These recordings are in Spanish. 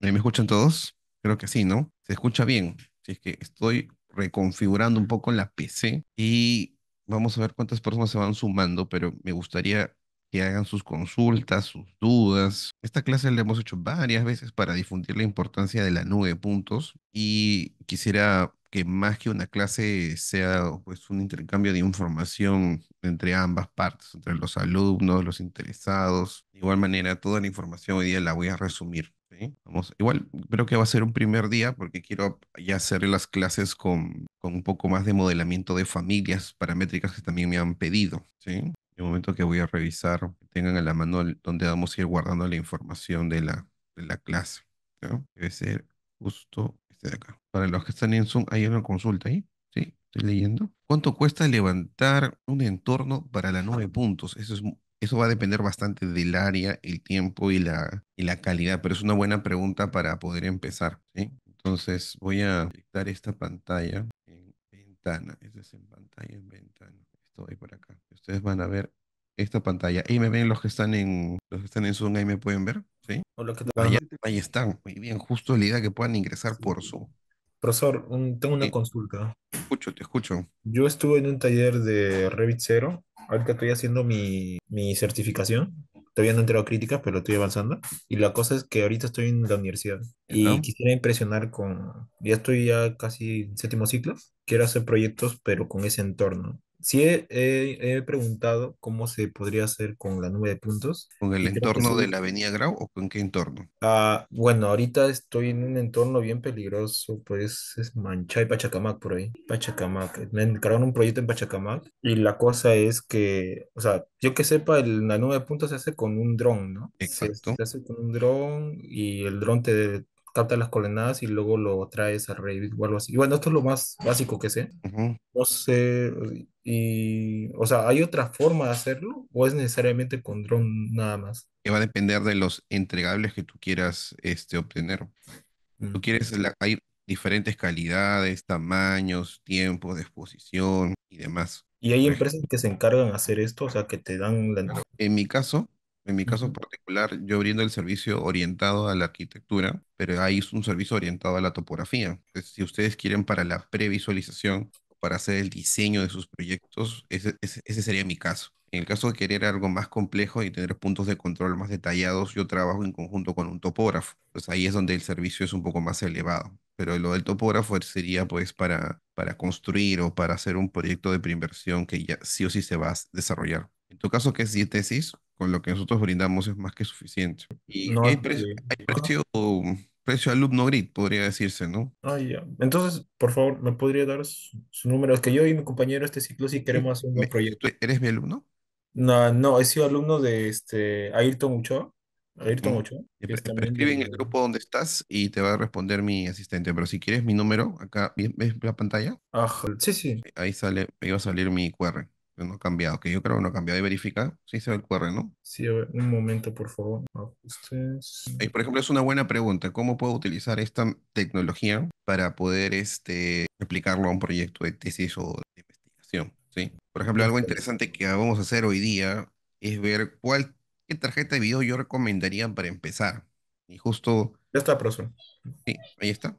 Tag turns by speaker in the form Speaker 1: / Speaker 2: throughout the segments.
Speaker 1: ¿Ahí me escuchan todos? Creo que sí, ¿no? Se escucha bien. Si es que estoy reconfigurando un poco la PC y vamos a ver cuántas personas se van sumando, pero me gustaría que hagan sus consultas, sus dudas. Esta clase la hemos hecho varias veces para difundir la importancia de la nube de puntos y quisiera que más que una clase sea pues un intercambio de información entre ambas partes, entre los alumnos, los interesados. De igual manera, toda la información hoy día la voy a resumir. Vamos, igual creo que va a ser un primer día porque quiero ya hacer las clases con, con un poco más de modelamiento de familias paramétricas que también me han pedido. ¿sí? El momento que voy a revisar, tengan a la mano donde vamos a ir guardando la información de la, de la clase. ¿no? Debe ser justo este de acá. Para los que están en Zoom, hay una consulta ahí. Sí, estoy leyendo. ¿Cuánto cuesta levantar un entorno para la nube de puntos? Eso es, eso va a depender bastante del área, el tiempo y la, y la calidad, pero es una buena pregunta para poder empezar, ¿sí? Entonces voy a proyectar esta pantalla en ventana. Esto es en pantalla, en ventana. Esto va por acá. Ustedes van a ver esta pantalla. Ahí me ven los que están en, los que están en Zoom, ahí me pueden ver, ¿sí?
Speaker 2: Hola, ¿qué
Speaker 1: Ahí,
Speaker 2: tal?
Speaker 1: ahí están, muy bien, justo la idea que puedan ingresar por. Zoom.
Speaker 2: Profesor, un- tengo una
Speaker 1: Sí,
Speaker 2: consulta.
Speaker 1: te escucho, te escucho.
Speaker 2: Yo estuve en un taller de Revit Zero. Ahorita estoy haciendo mi, mi certificación. Todavía no he entrado críticas, pero estoy avanzando. Y la cosa es que ahorita estoy en la universidad y
Speaker 1: ¿Ya?
Speaker 2: quisiera impresionar con... Ya estoy ya casi en séptimo ciclo. Quiero hacer proyectos, pero con ese entorno. Sí he, he- he preguntado cómo se podría hacer con la nube de puntos
Speaker 1: ¿Con el entorno de la Avenida Grau o con qué entorno?
Speaker 2: Ah, bueno, ahorita estoy en un entorno bien peligroso, pues es Manchay, Pachacamac por ahí. Pachacamac. Me encargaron un proyecto en Pachacamac y la cosa es que, o sea, yo que sepa, el, la nube de puntos se hace con un dron, ¿no? Se,
Speaker 1: Exacto.
Speaker 2: se hace con un dron y el dron te capta las coordenadas y luego lo traes a Revit o algo así. Y bueno, esto es lo más básico que sé. No sé, y, o sea, ¿hay otra forma de hacerlo o es necesariamente con dron nada más?
Speaker 1: Que va a depender de los entregables que tú quieras este, obtener. Tú
Speaker 2: Mm.
Speaker 1: quieres, la- hay diferentes calidades, tamaños, tiempos de exposición y demás.
Speaker 2: Y hay empresas que se encargan de hacer esto, o sea, que te dan la...
Speaker 1: En mi caso, en mi caso
Speaker 2: Ujú.
Speaker 1: particular, yo brindo el servicio orientado a la arquitectura, pero ahí es un servicio orientado a la topografía. Entonces, si ustedes quieren para la previsualización, para hacer el diseño de sus proyectos, ese, ese, ese sería mi caso. En el caso de querer algo más complejo y tener puntos de control más detallados, yo trabajo en conjunto con un topógrafo. Pues ahí es donde el servicio es un poco más elevado. Pero lo del topógrafo sería pues para, para construir o para hacer un proyecto de preinversión que ya sí o sí se va a desarrollar. En tu caso, que es tesis, con lo que nosotros brindamos es más que suficiente. Y,
Speaker 2: No,
Speaker 1: hay, precio, hay precio, precio alumno grid, podría decirse, ¿no?
Speaker 2: Ah, ya. Entonces, por favor, ¿me podría dar su, su número? Es que yo y mi compañero este ciclo sí queremos hacer un
Speaker 1: Me- ¿tú
Speaker 2: proyecto.
Speaker 1: ¿Eres mi alumno?
Speaker 2: No, no, he sido alumno de este Ayrton Ochoa, Ayrton. Ochoa, es también
Speaker 1: Escribe en el grupo donde estás y te va a responder mi asistente. Pero si quieres mi número, acá, ¿ves ves la pantalla?
Speaker 2: Ajá, sí, sí.
Speaker 1: Ahí sale, ahí va a salir mi QR. No ha cambiado, que yo creo que no ha cambiado. Y verifica, sí se ve el QR, ¿no?
Speaker 2: Sí, a ver, un momento, por favor. Ajustes.
Speaker 1: Por ejemplo, es una buena pregunta. ¿Cómo puedo utilizar esta tecnología para poder este, aplicarlo a un proyecto de tesis o de investigación? ¿Sí? Por ejemplo, algo interesante que vamos a hacer hoy día es ver cuál, qué tarjeta de video yo recomendaría para empezar. Y justo,
Speaker 2: ya está, profesor.
Speaker 1: sí, ahí está.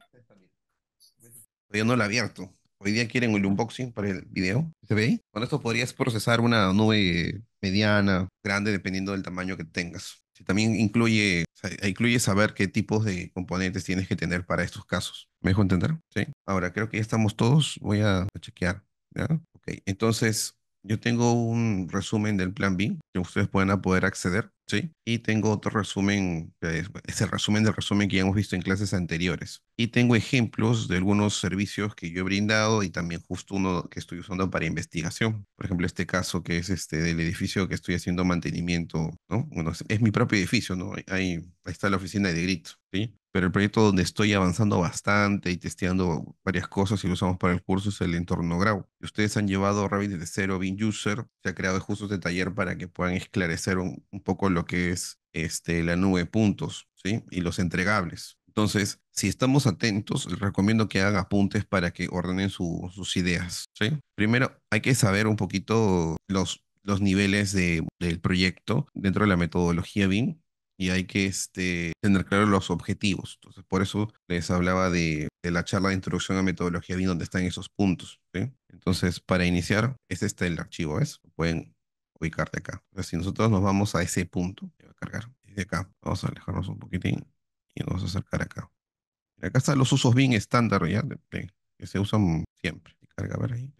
Speaker 1: Todavía no la he abierto. Hoy día quieren el unboxing para el video. ¿Se ve ahí? Con esto podrías procesar una nube mediana, grande, dependiendo del tamaño que tengas. También incluye, incluye saber qué tipos de componentes tienes que tener para estos casos. ¿Me dejo entender? Sí. Ahora, creo que ya estamos todos. Voy a, chequear. ¿Ya? Ok. Entonces, yo tengo un resumen del plan B que ustedes pueden poder acceder. Sí. Y tengo otro resumen, que es, el resumen del resumen que ya hemos visto en clases anteriores. Y tengo ejemplos de algunos servicios que yo he brindado y también justo uno que estoy usando para investigación. Por ejemplo, este caso que es este del edificio que estoy haciendo mantenimiento, ¿no? Bueno, es, es mi propio edificio, ¿no? Ahí, ahí está la oficina de Grit, ¿sí? Pero el proyecto donde estoy avanzando bastante y testeando varias cosas y lo usamos para el curso es el entorno Grau. Ustedes han llevado Revit desde cero, Beam User, se ha creado justo este taller para que puedan esclarecer un, un poco lo que es este, la nube de puntos, ¿sí? Y los entregables. Entonces, si estamos atentos, les recomiendo que hagan apuntes para que ordenen su- sus ideas, ¿sí? Primero, hay que saber un poquito los, los niveles de- del proyecto dentro de la metodología BIM y hay que este, tener claros los objetivos. Entonces, por eso les hablaba de, de la charla de introducción a metodología BIM donde están esos puntos. ¿sí? Entonces, para iniciar, es este el archivo, ¿ves? Pueden ubicarte acá. Si nosotros nos vamos a ese punto, va a cargar desde acá. Vamos a alejarnos un poquitín y nos vamos a acercar acá. Acá están los usos BIM estándar ya, que se usan siempre. Carga, a ver ahí,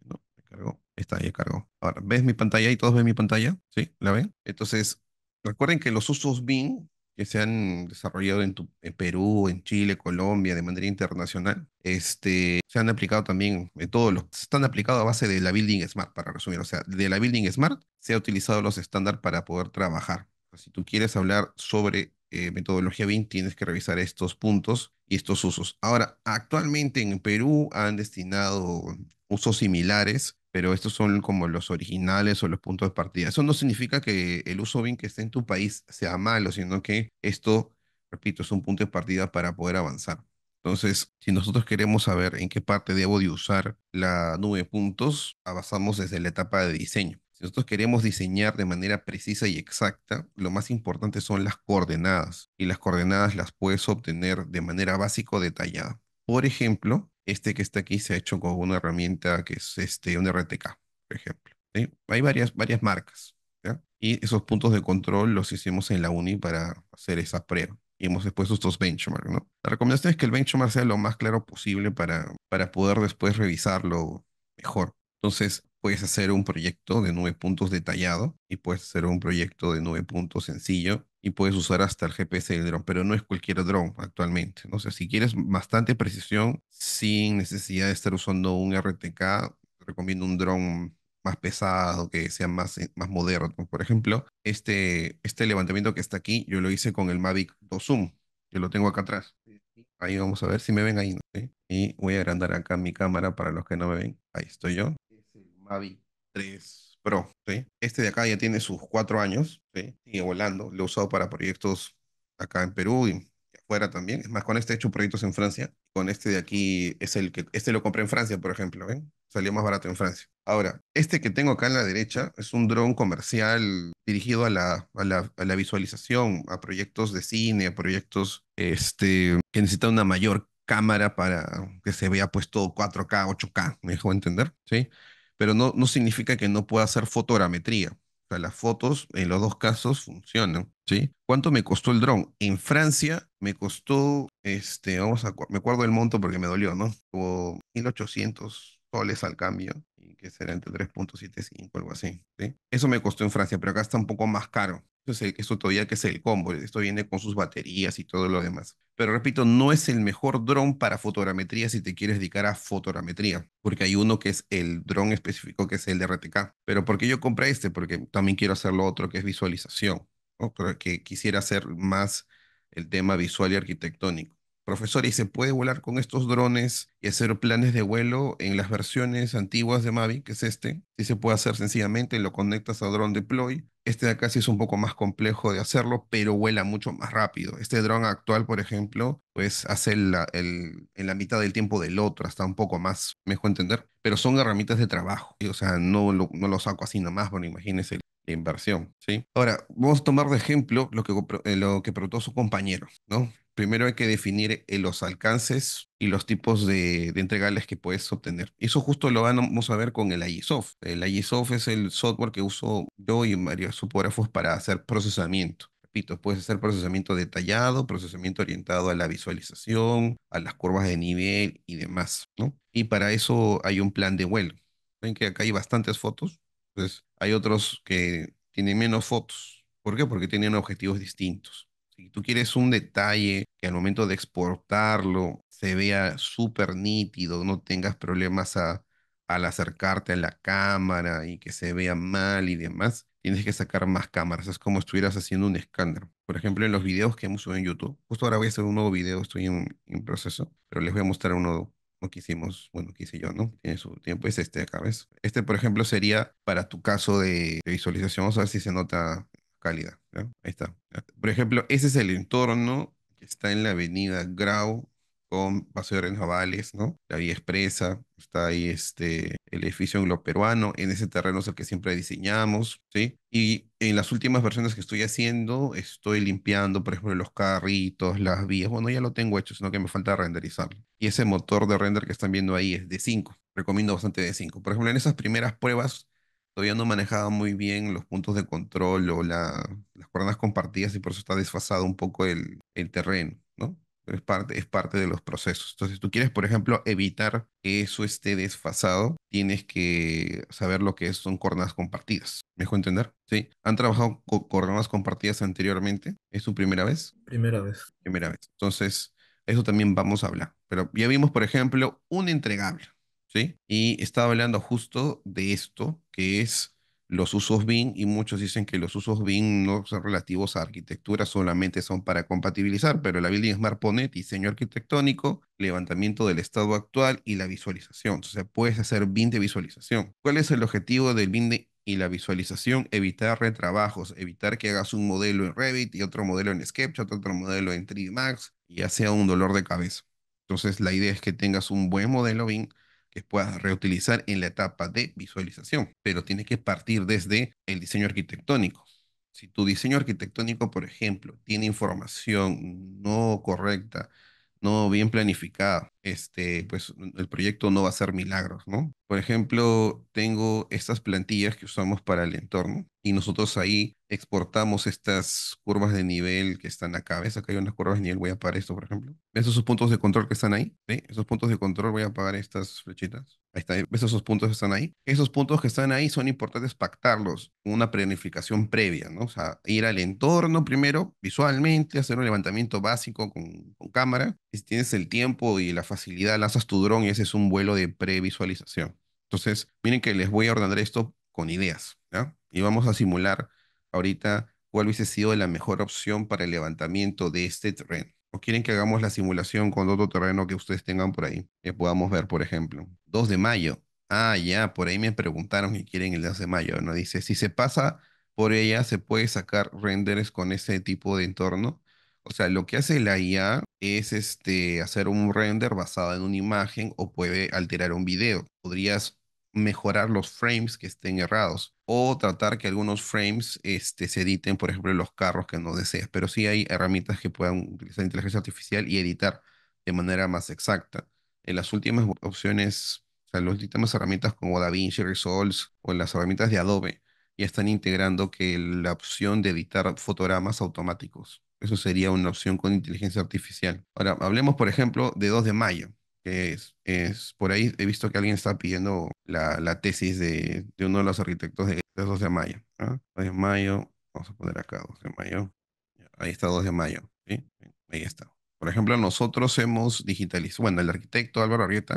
Speaker 1: cargó. Está, ya cargó. Ahora, ¿ves mi pantalla y todos ven mi pantalla? ¿Sí? ¿La ven? Entonces, recuerden que los usos BIM que se han desarrollado en, tu, en, Perú, en Chile, Colombia, de manera internacional, este, se han aplicado también en todos los, están aplicados a base de la Building Smart, para resumir, o sea, de la Building Smart se ha utilizado los estándares para poder trabajar. Si tú quieres hablar sobre eh, metodología BIM, tienes que revisar estos puntos y estos usos. Ahora, actualmente en Perú han destinado usos similares pero estos son como los originales o los puntos de partida. Eso no significa que el uso BIM que esté en tu país sea malo, sino que esto, repito, es un punto de partida para poder avanzar. Entonces, si nosotros queremos saber en qué parte debo de usar la nube de puntos, avanzamos desde la etapa de diseño. Si nosotros queremos diseñar de manera precisa y exacta, lo más importante son las coordenadas. Y las coordenadas las puedes obtener de manera básica o detallada. Por ejemplo, este que está aquí se ha hecho con una herramienta que es este, un RTK, por ejemplo. ¿sí? Hay varias, varias marcas. ¿ya? Y esos puntos de control los hicimos en la uni para hacer esa prueba. Y hemos después estos benchmarks, ¿no? La recomendación es que el benchmark sea lo más claro posible para, para poder después revisarlo mejor. Entonces, puedes hacer un proyecto de nueve puntos detallado y puedes hacer un proyecto de nueve puntos sencillo y puedes usar hasta el GPS del dron, pero no es cualquier dron actualmente. ¿no? O si quieres bastante precisión sin necesidad de estar usando un RTK, recomiendo un dron más pesado, que sea más, eh, más moderno. Por ejemplo, este, este levantamiento que está aquí, yo lo hice con el Mavic 2 Zoom. Yo lo tengo acá atrás. Ahí vamos a ver si me ven ahí. Y voy a agrandar acá mi cámara para los que no me ven. Ahí estoy yo. Mavic 3 Pro, ¿sí? Este de acá ya tiene sus cuatro años, ¿sí? Sigue volando. Lo he usado para proyectos acá en Perú y afuera también. Es más, con este he hecho proyectos en Francia. Con este de aquí es el que, este lo compré en Francia, por ejemplo, ¿ven? Salió más barato en Francia. Ahora, este que tengo acá en la derecha es un dron comercial dirigido a la, a la, a la visualización, a proyectos de cine, a proyectos este, que necesitan una mayor cámara para que se vea pues todo 4K, 8K, me dejó entender, ¿sí? Pero no, no significa que no pueda hacer fotogrametría. O sea, las fotos en los dos casos funcionan, ¿sí? ¿Cuánto me costó el dron? En Francia me costó, este, vamos a, me acuerdo del monto porque me dolió, ¿no? Como 1800 soles al cambio, que será entre 3.75, algo así, ¿sí? Eso me costó en Francia, pero acá está un poco más caro. Esto todavía que es el combo, esto viene con sus baterías y todo lo demás. Pero repito, no es el mejor dron para fotogrametría si te quieres dedicar a fotogrametría, porque hay uno que es el dron específico que es el de RTK. Pero ¿por qué yo compré este? Porque también quiero hacer lo otro que es visualización, ¿no? que quisiera hacer más el tema visual y arquitectónico. Profesor, ¿y se puede volar con estos drones y hacer planes de vuelo en las versiones antiguas de Mavic, que es este? Sí se puede hacer sencillamente, lo conectas a Drone Deploy. Este de acá sí es un poco más complejo de hacerlo, pero vuela mucho más rápido. Este dron actual, por ejemplo, pues hace la, el, en la mitad del tiempo del otro, hasta un poco más, mejor entender. Pero son herramientas de trabajo, o sea, no lo, no lo saco así nomás, bueno, imagínense la inversión, ¿sí? Ahora, vamos a tomar de ejemplo lo que, lo que preguntó su compañero, ¿no? Primero hay que definir eh, los alcances y los tipos de, de, que puedes obtener. Eso justo lo vamos a ver con el IESOF. El IESOF es el software que uso yo y varios topógrafos para hacer procesamiento. Repito, puedes hacer procesamiento detallado, procesamiento orientado a la visualización, a las curvas de nivel y demás, ¿no? Y para eso hay un plan de vuelo. Ven que acá hay bastantes fotos. Entonces, hay otros que tienen menos fotos. ¿Por qué? Porque tienen objetivos distintos. Si tú quieres un detalle que al momento de exportarlo se vea súper nítido, no tengas problemas a, al acercarte a la cámara y que se vea mal y demás, tienes que sacar más cámaras. Es como estuvieras haciendo un escáner. Por ejemplo, en los videos que hemos subido en YouTube, justo ahora voy a hacer un nuevo video, estoy en, proceso, pero les voy a mostrar uno que hicimos, bueno, que hice yo, ¿no? Tiene su tiempo, es este acá, ¿ves? Este, por ejemplo, sería para tu caso de, de visualización, vamos a ver si se nota calidad. Ahí está. Por ejemplo, ese es el entorno que está en la avenida Grau con paseo de renovales, ¿no? La vía expresa, está ahí este, el edificio anglo peruano, en ese terreno es el que siempre diseñamos, ¿sí? Y en las últimas versiones que estoy haciendo, estoy limpiando, por ejemplo, los carritos, las vías, bueno, ya lo tengo hecho, sino que me falta renderizarlo. Y ese motor de render que están viendo ahí es de 5, recomiendo bastante de 5. Por ejemplo, en esas primeras pruebas, todavía no manejaba muy bien los puntos de control o la, las cuerdas compartidas y por eso está desfasado un poco el, el terreno, ¿no? Pero es parte, es parte de los procesos. Entonces, tú quieres, por ejemplo, evitar que eso esté desfasado, tienes que saber lo que es, son coordenadas compartidas. ¿Me dejo entender? Sí. ¿Han trabajado con coordenadas compartidas anteriormente? ¿Es su primera vez?
Speaker 2: Primera vez.
Speaker 1: Primera vez. Entonces, eso también vamos a hablar. Pero ya vimos, por ejemplo, un entregable. ¿Sí? Y estaba hablando justo de esto, que es los usos BIM, y muchos dicen que los usos BIM no son relativos a arquitectura, solamente son para compatibilizar, pero la Building Smart pone diseño arquitectónico, levantamiento del estado actual y la visualización. O sea, puedes hacer BIM de visualización. ¿Cuál es el objetivo del BIM y la visualización, evitar retrabajos, evitar que hagas un modelo en Revit y otro modelo en SketchUp, otro modelo en 3D Max, y ya sea un dolor de cabeza. Entonces, la idea es que tengas un buen modelo BIM que puedas reutilizar en la etapa de visualización, pero tiene que partir desde el diseño arquitectónico. Si tu diseño arquitectónico, por ejemplo, tiene información no correcta, no bien planificada, este, pues el proyecto no va a ser milagros, ¿no? Por ejemplo, tengo estas plantillas que usamos para el entorno y nosotros ahí exportamos estas curvas de nivel que están acá. ¿Ves? Acá hay unas curvas de nivel. Voy a apagar esto, por ejemplo. ¿Ves esos puntos de control que están ahí? ¿Sí? Esos puntos de control voy a apagar estas flechitas. Ahí está. ¿Ves esos puntos que están ahí? Esos puntos que están ahí son importantes pactarlos con una planificación previa, ¿no? O sea, ir al entorno primero, visualmente, hacer un levantamiento básico con, con cámara. Si tienes el tiempo y la facilidad, lanzas tu dron y ese es un vuelo de previsualización. Entonces, miren que les voy a ordenar esto con ideas. Y vamos a simular ahorita cuál hubiese sido la mejor opción para el levantamiento de este terreno. ¿O quieren que hagamos la simulación con otro terreno que ustedes tengan por ahí? Que podamos ver, por ejemplo. 2 de mayo. Ah, ya, por ahí me preguntaron que quieren el 2 de mayo, ¿no? Dice, si se pasa por ella, se puede sacar renders con ese tipo de entorno. O sea, lo que hace la IA es este, hacer un render basado en una imagen o puede alterar un video. Podrías mejorar los frames que estén errados o tratar que algunos frames este, se editen, por ejemplo, en los carros que no deseas. Pero sí hay herramientas que puedan utilizar inteligencia artificial y editar de manera más exacta. En las últimas opciones, o sea, las últimas herramientas como DaVinci Resolve o las herramientas de Adobe ya están integrando que la opción de editar fotogramas automáticos. Eso sería una opción con inteligencia artificial. Ahora, hablemos, por ejemplo, de 2 de mayo, que es, es por ahí he visto que alguien está pidiendo la, la tesis de, de, uno de los arquitectos de, de 2 de mayo. ¿ah? 2 de mayo, vamos a poner acá 2 de mayo. Ahí está 2 de mayo. Ahí está. Por ejemplo, nosotros hemos digitalizado, bueno, el arquitecto Álvaro Arrieta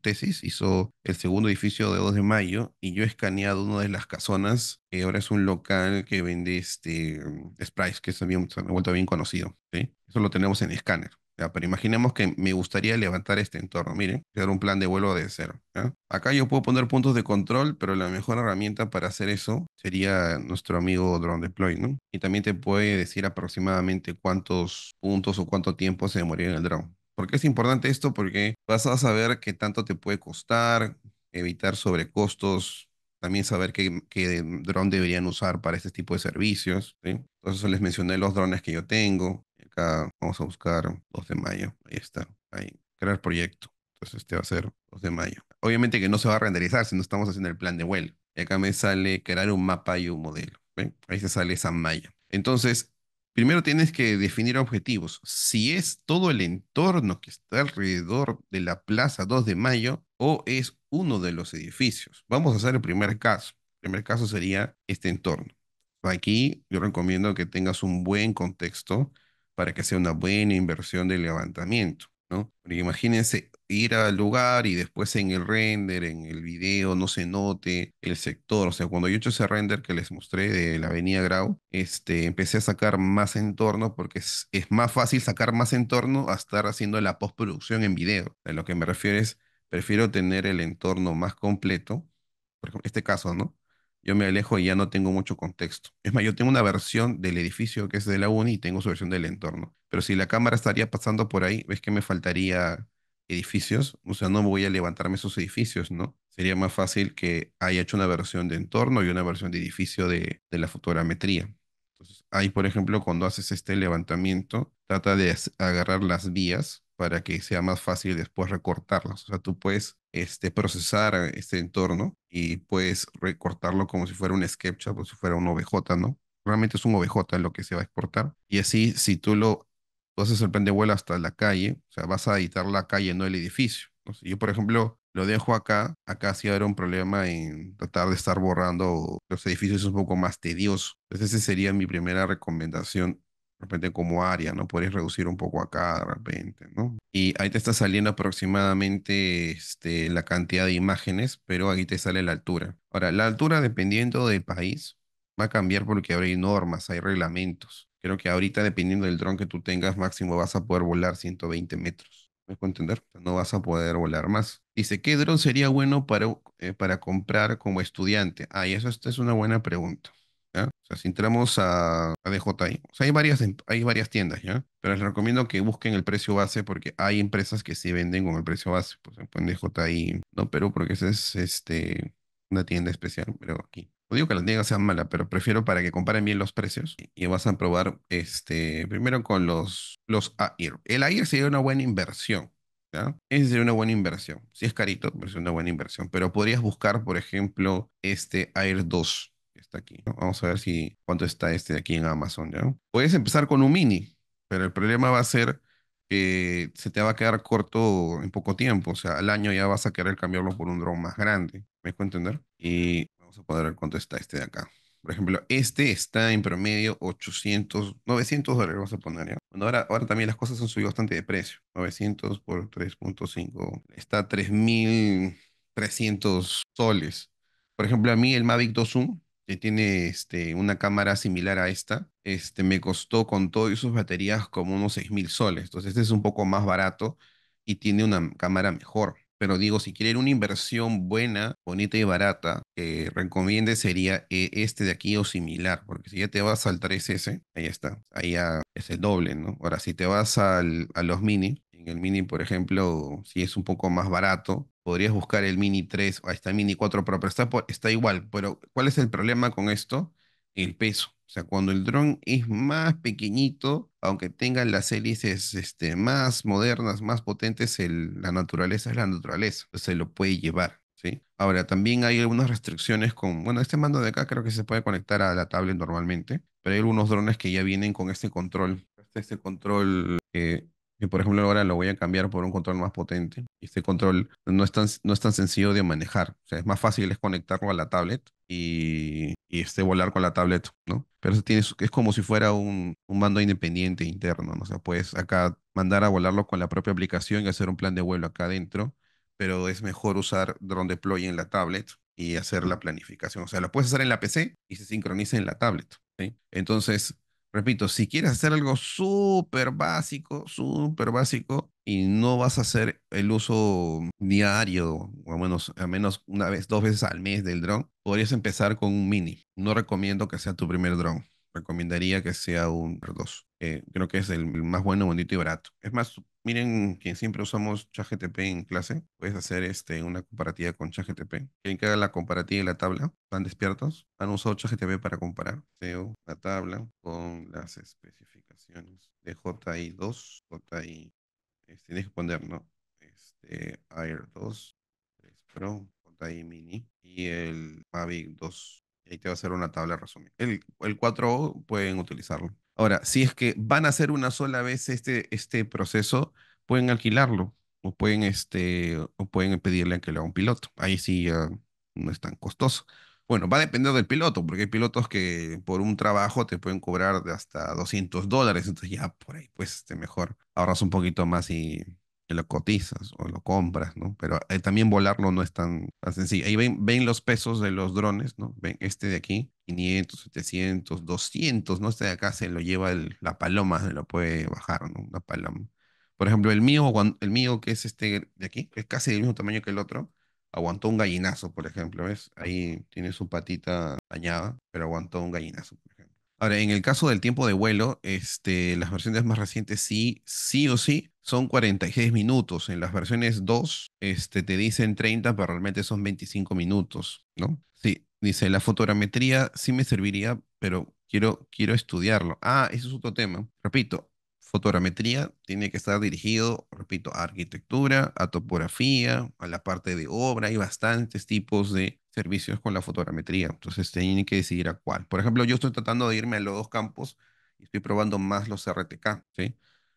Speaker 1: tesis, hizo el segundo edificio de 2 de mayo y yo he escaneado una de las casonas, que ahora es un local que vende este sprites, que se me ha vuelto bien conocido. Eso lo tenemos en escáner. Pero imaginemos que me gustaría levantar este entorno. Miren, crear un plan de vuelo de cero. Acá yo puedo poner puntos de control, pero la mejor herramienta para hacer eso sería nuestro amigo Drone Deploy, ¿no? Y también te puede decir aproximadamente cuántos puntos o cuánto tiempo se demoraría en el drone. ¿Por qué es importante esto? Porque vas a saber qué tanto te puede costar, evitar sobrecostos, también saber qué, qué dron deberían usar para este tipo de servicios. Entonces les mencioné los drones que yo tengo. Acá vamos a buscar 2 de mayo. Ahí está. Ahí. Crear proyecto. Entonces este va a ser 2 de mayo. Obviamente que no se va a renderizar si no estamos haciendo el plan de vuelo. Acá me sale crear un mapa y un modelo. Ahí se sale esa malla. Entonces, Primero tienes que definir objetivos. Si es todo el entorno que está alrededor de la Plaza 2 de Mayo o es uno de los edificios. Vamos a hacer el primer caso. El primer caso sería este entorno. Aquí yo recomiendo que tengas un buen contexto para que sea una buena inversión de levantamiento. ¿no? Porque imagínense ir al lugar y después en el render, en el video, no se note el sector. O sea, cuando yo he hecho ese render que les mostré de la avenida Grau, este, empecé a sacar más entorno porque es, es más fácil sacar más entorno a estar haciendo la postproducción en video. A lo que me refiero es, prefiero tener el entorno más completo, por ejemplo, este caso, ¿no? yo me alejo y ya no tengo mucho contexto. Es más, yo tengo una versión del edificio que es de la uni y tengo su versión del entorno. Pero si la cámara estaría pasando por ahí, ves que me faltaría edificios, o sea, no voy a levantarme esos edificios, ¿no? Sería más fácil que haya hecho una versión de entorno y una versión de edificio de, la fotogrametría. Entonces, ahí, por ejemplo, cuando haces este levantamiento, trata de agarrar las vías para que sea más fácil después recortarlas. O sea, tú puedes este, procesar este entorno y puedes recortarlo como si fuera un SketchUp o si fuera un OBJ, ¿no? Realmente es un OBJ lo que se va a exportar. Y así, si tú lo haces el plan de hasta la calle, o sea, vas a editar la calle, no el edificio. Si yo, por ejemplo, lo dejo acá, acá sí habrá un problema en tratar de estar borrando los edificios, un poco más tedioso. Entonces, esa sería mi primera recomendación, de repente como área, ¿no? Podrías reducir un poco acá de repente, ¿no? Y ahí te está saliendo aproximadamente este, la cantidad de imágenes, pero aquí te sale la altura. Ahora, la altura, dependiendo del país, va a cambiar porque hay normas, hay reglamentos. Creo que ahorita, dependiendo del dron que tú tengas, máximo vas a poder volar 120 metros. ¿Me puedo entender? No vas a poder volar más. Dice, ¿qué dron sería bueno para, eh, para comprar como estudiante? Ah, y eso esta es una buena pregunta. O sea, si entramos a, a DJI, o sea, hay varias, hay varias tiendas, ¿ya? Pero les recomiendo que busquen el precio base porque hay empresas que sí venden con el precio base. Pues en DJI, no Perú, porque esa es este, una tienda especial, pero aquí. No digo que la tienda sea mala, pero prefiero para que comparen bien los precios y, vas a probar este, primero con los, los AIR. El AIR sería una buena inversión, ¿ya? Ese sería una buena inversión. Si es carito, pero es una buena inversión. Pero podrías buscar, por ejemplo, este Air 2 que está aquí. Vamos a ver si cuánto está este de aquí en Amazon, ¿ya? Puedes empezar con un mini, pero el problema va a ser que se te va a quedar corto en poco tiempo. O sea, al año ya vas a querer cambiarlo por un dron más grande. ¿Me puedo entender? Y vamos a poder ver cuánto está este de acá. Por ejemplo, este está en promedio 800, 900 dólares, vamos a poner ya. Bueno, ahora, ahora también las cosas han subido bastante de precio. 900 por 3.5 está a 3.300 soles. Por ejemplo, a mí el Mavic 2 Zoom, que tiene este, una cámara similar a esta, este, me costó con todo y sus baterías como unos 6.000 soles. Entonces, este es un poco más barato y tiene una cámara mejor. Pero digo, si quieren una inversión buena, bonita y barata, que recomiende sería eh, este de aquí o similar, porque si ya te vas al 3S, ahí está, ahí ya es el doble, ¿no? Ahora, si te vas al- a los mini, en el mini, por ejemplo, si es un poco más barato, podrías buscar el mini 3, o ahí está el mini 4 Pro, pero está igual. Pero, ¿cuál es el problema con esto? El peso. O sea, cuando el dron es más pequeñito, aunque tenga las hélices este, más modernas, más potentes, la naturaleza es la naturaleza, entonces se lo puede llevar, ¿sí? Ahora, también hay algunas restricciones con, bueno, este mando de acá creo que se puede conectar a la tablet normalmente, pero hay algunos drones que ya vienen con este control, este, este control que, por ejemplo, ahora lo voy a cambiar por un control más potente. Este control no es tan, no es tan sencillo de manejar, o sea, es más fácil es conectarlo a la tablet y, y este, volar con la tablet, ¿no? Pero es como si fuera un, un mando independiente interno, ¿no? O sea, puedes acá mandar a volarlo con la propia aplicación y hacer un plan de vuelo acá adentro, pero es mejor usar Drone Deploy en la tablet y hacer la planificación. O sea, lo puedes hacer en la PC y se sincroniza en la tablet. Entonces, repito, si quieres hacer algo súper básico, súper básico, y no vas a hacer el uso diario, o al menos, menos una vez, dos veces al mes del dron, podrías empezar con un mini. No recomiendo que sea tu primer dron. Recomendaría que sea un R2. Que creo que es el más bueno, bonito y barato. Es más, miren que siempre usamos ChatGPT en clase. Puedes hacer este, una comparativa con ChatGPT. Quieren que haga la comparativa y la tabla. ¿Están despiertos? ¿Han usado ChatGPT para comparar? SEO, la tabla con las especificaciones de JI2, JI este, tienes que poner, ¿no? Este, Air 2, 3 Pro, JI Mini y el Mavic 2. Y ahí te va a hacer una tabla resumida. El, el 4O pueden utilizarlo. Ahora, si es que van a hacer una sola vez este, este proceso, pueden alquilarlo o pueden, este, o pueden pedirle a un piloto. Ahí sí ah, no es tan costoso. Bueno, va a depender del piloto, porque hay pilotos que por un trabajo te pueden cobrar de hasta 200 dólares, entonces ya por ahí, pues este, mejor ahorras un poquito más y, y lo cotizas o lo compras, ¿no? Pero eh, también volarlo no es tan, sencillo. Ahí ven, ven los pesos de los drones, ¿no? Ven este de aquí, 500, 700, 200, ¿no? Este de acá se lo lleva la paloma, se lo puede bajar, ¿no? Una paloma. Por ejemplo, el mío, el mío que es este de aquí, que es casi del mismo tamaño que el otro, aguantó un gallinazo, por ejemplo, ¿ves? Ahí tiene su patita dañada, pero aguantó un gallinazo. Ahora, en el caso del tiempo de vuelo, este, las versiones más recientes sí, sí o sí, son 46 minutos. En las versiones 2, este, te dicen 30, pero realmente son 25 minutos, ¿no? Sí, dice, la fotogrametría sí me serviría, pero quiero, quiero estudiarlo. Ah, eso es otro tema. Repito, fotogrametría tiene que estar dirigido, repito, a arquitectura, a topografía, a la parte de obra. Hay bastantes tipos de servicios con la fotogrametría. Entonces tienen que decidir a cuál. Por ejemplo, yo estoy tratando de irme a los dos campos y estoy probando más los RTK, ¿sí?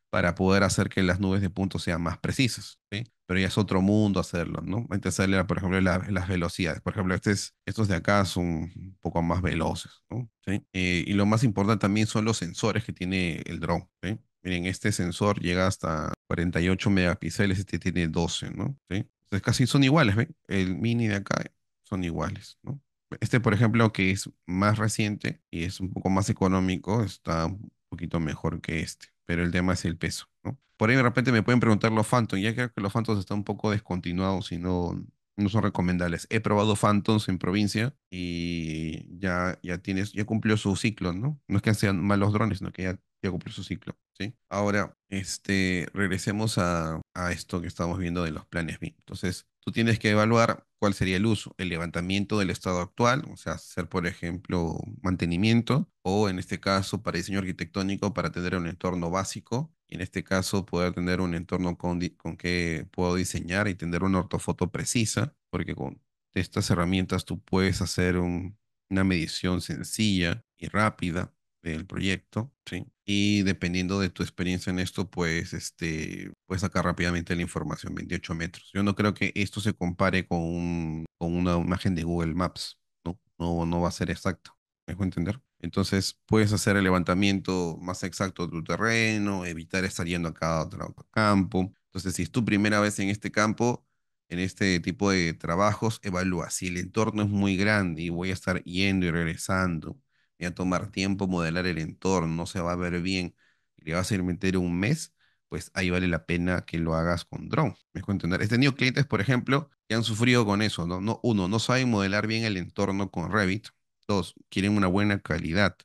Speaker 1: Para poder hacer que las nubes de puntos sean más precisas, ¿sí? Pero ya es otro mundo hacerlo, ¿no? Entonces, hacerle, por ejemplo, la- las velocidades. Por ejemplo, este es- estos de acá son un poco más veloces, ¿no? ¿Sí? Eh, y lo más importante también son los sensores que tiene el drone, ¿sí? Miren, este sensor llega hasta 48 megapíxeles, este tiene 12, ¿no? ¿Sí? Entonces casi son iguales, ¿ven? El mini de acá son iguales, ¿no? Este, por ejemplo, que es más reciente y es un poco más económico, está un poquito mejor que este, pero el tema es el peso, ¿no? Por ahí de repente me pueden preguntar los Phantom, ya creo que los Phantoms están un poco descontinuados y no, no son recomendables. He probado Phantoms en provincia y ya, ya tienes, ya cumplió su ciclo, ¿no? No es que sean malos drones, sino que ya, ya cumplió su ciclo, ¿sí? Ahora, este, regresemos a, a esto que estamos viendo de los planes BIM. Entonces, tú tienes que evaluar cuál sería el uso, el levantamiento del estado actual, o sea, hacer, por ejemplo, mantenimiento, o en este caso, para diseño arquitectónico, para tener un entorno básico, y en este caso, poder tener un entorno con, con que puedo diseñar y tener una ortofoto precisa, porque con estas herramientas tú puedes hacer un- una medición sencilla y rápida del proyecto, ¿sí? Y dependiendo de tu experiencia en esto, pues, este, puedes sacar rápidamente la información, 28 metros. Yo no creo que esto se compare con, un- con una imagen de Google Maps, ¿no? No, no va a ser exacto, ¿me entender? Entonces, puedes hacer el levantamiento más exacto de tu terreno, evitar estar yendo a cada otro campo. Entonces, si es tu primera vez en este campo, en este tipo de trabajos, evalúa si el entorno es muy grande y voy a estar yendo y regresando va a tomar tiempo modelar el entorno, no se va a ver bien, y le vas a meter un mes, pues ahí vale la pena que lo hagas con drone. ¿Me dejo entender? He tenido clientes, por ejemplo, que han sufrido con eso, ¿no? No, uno, no saben modelar bien el entorno con Revit. Dos, quieren una buena calidad.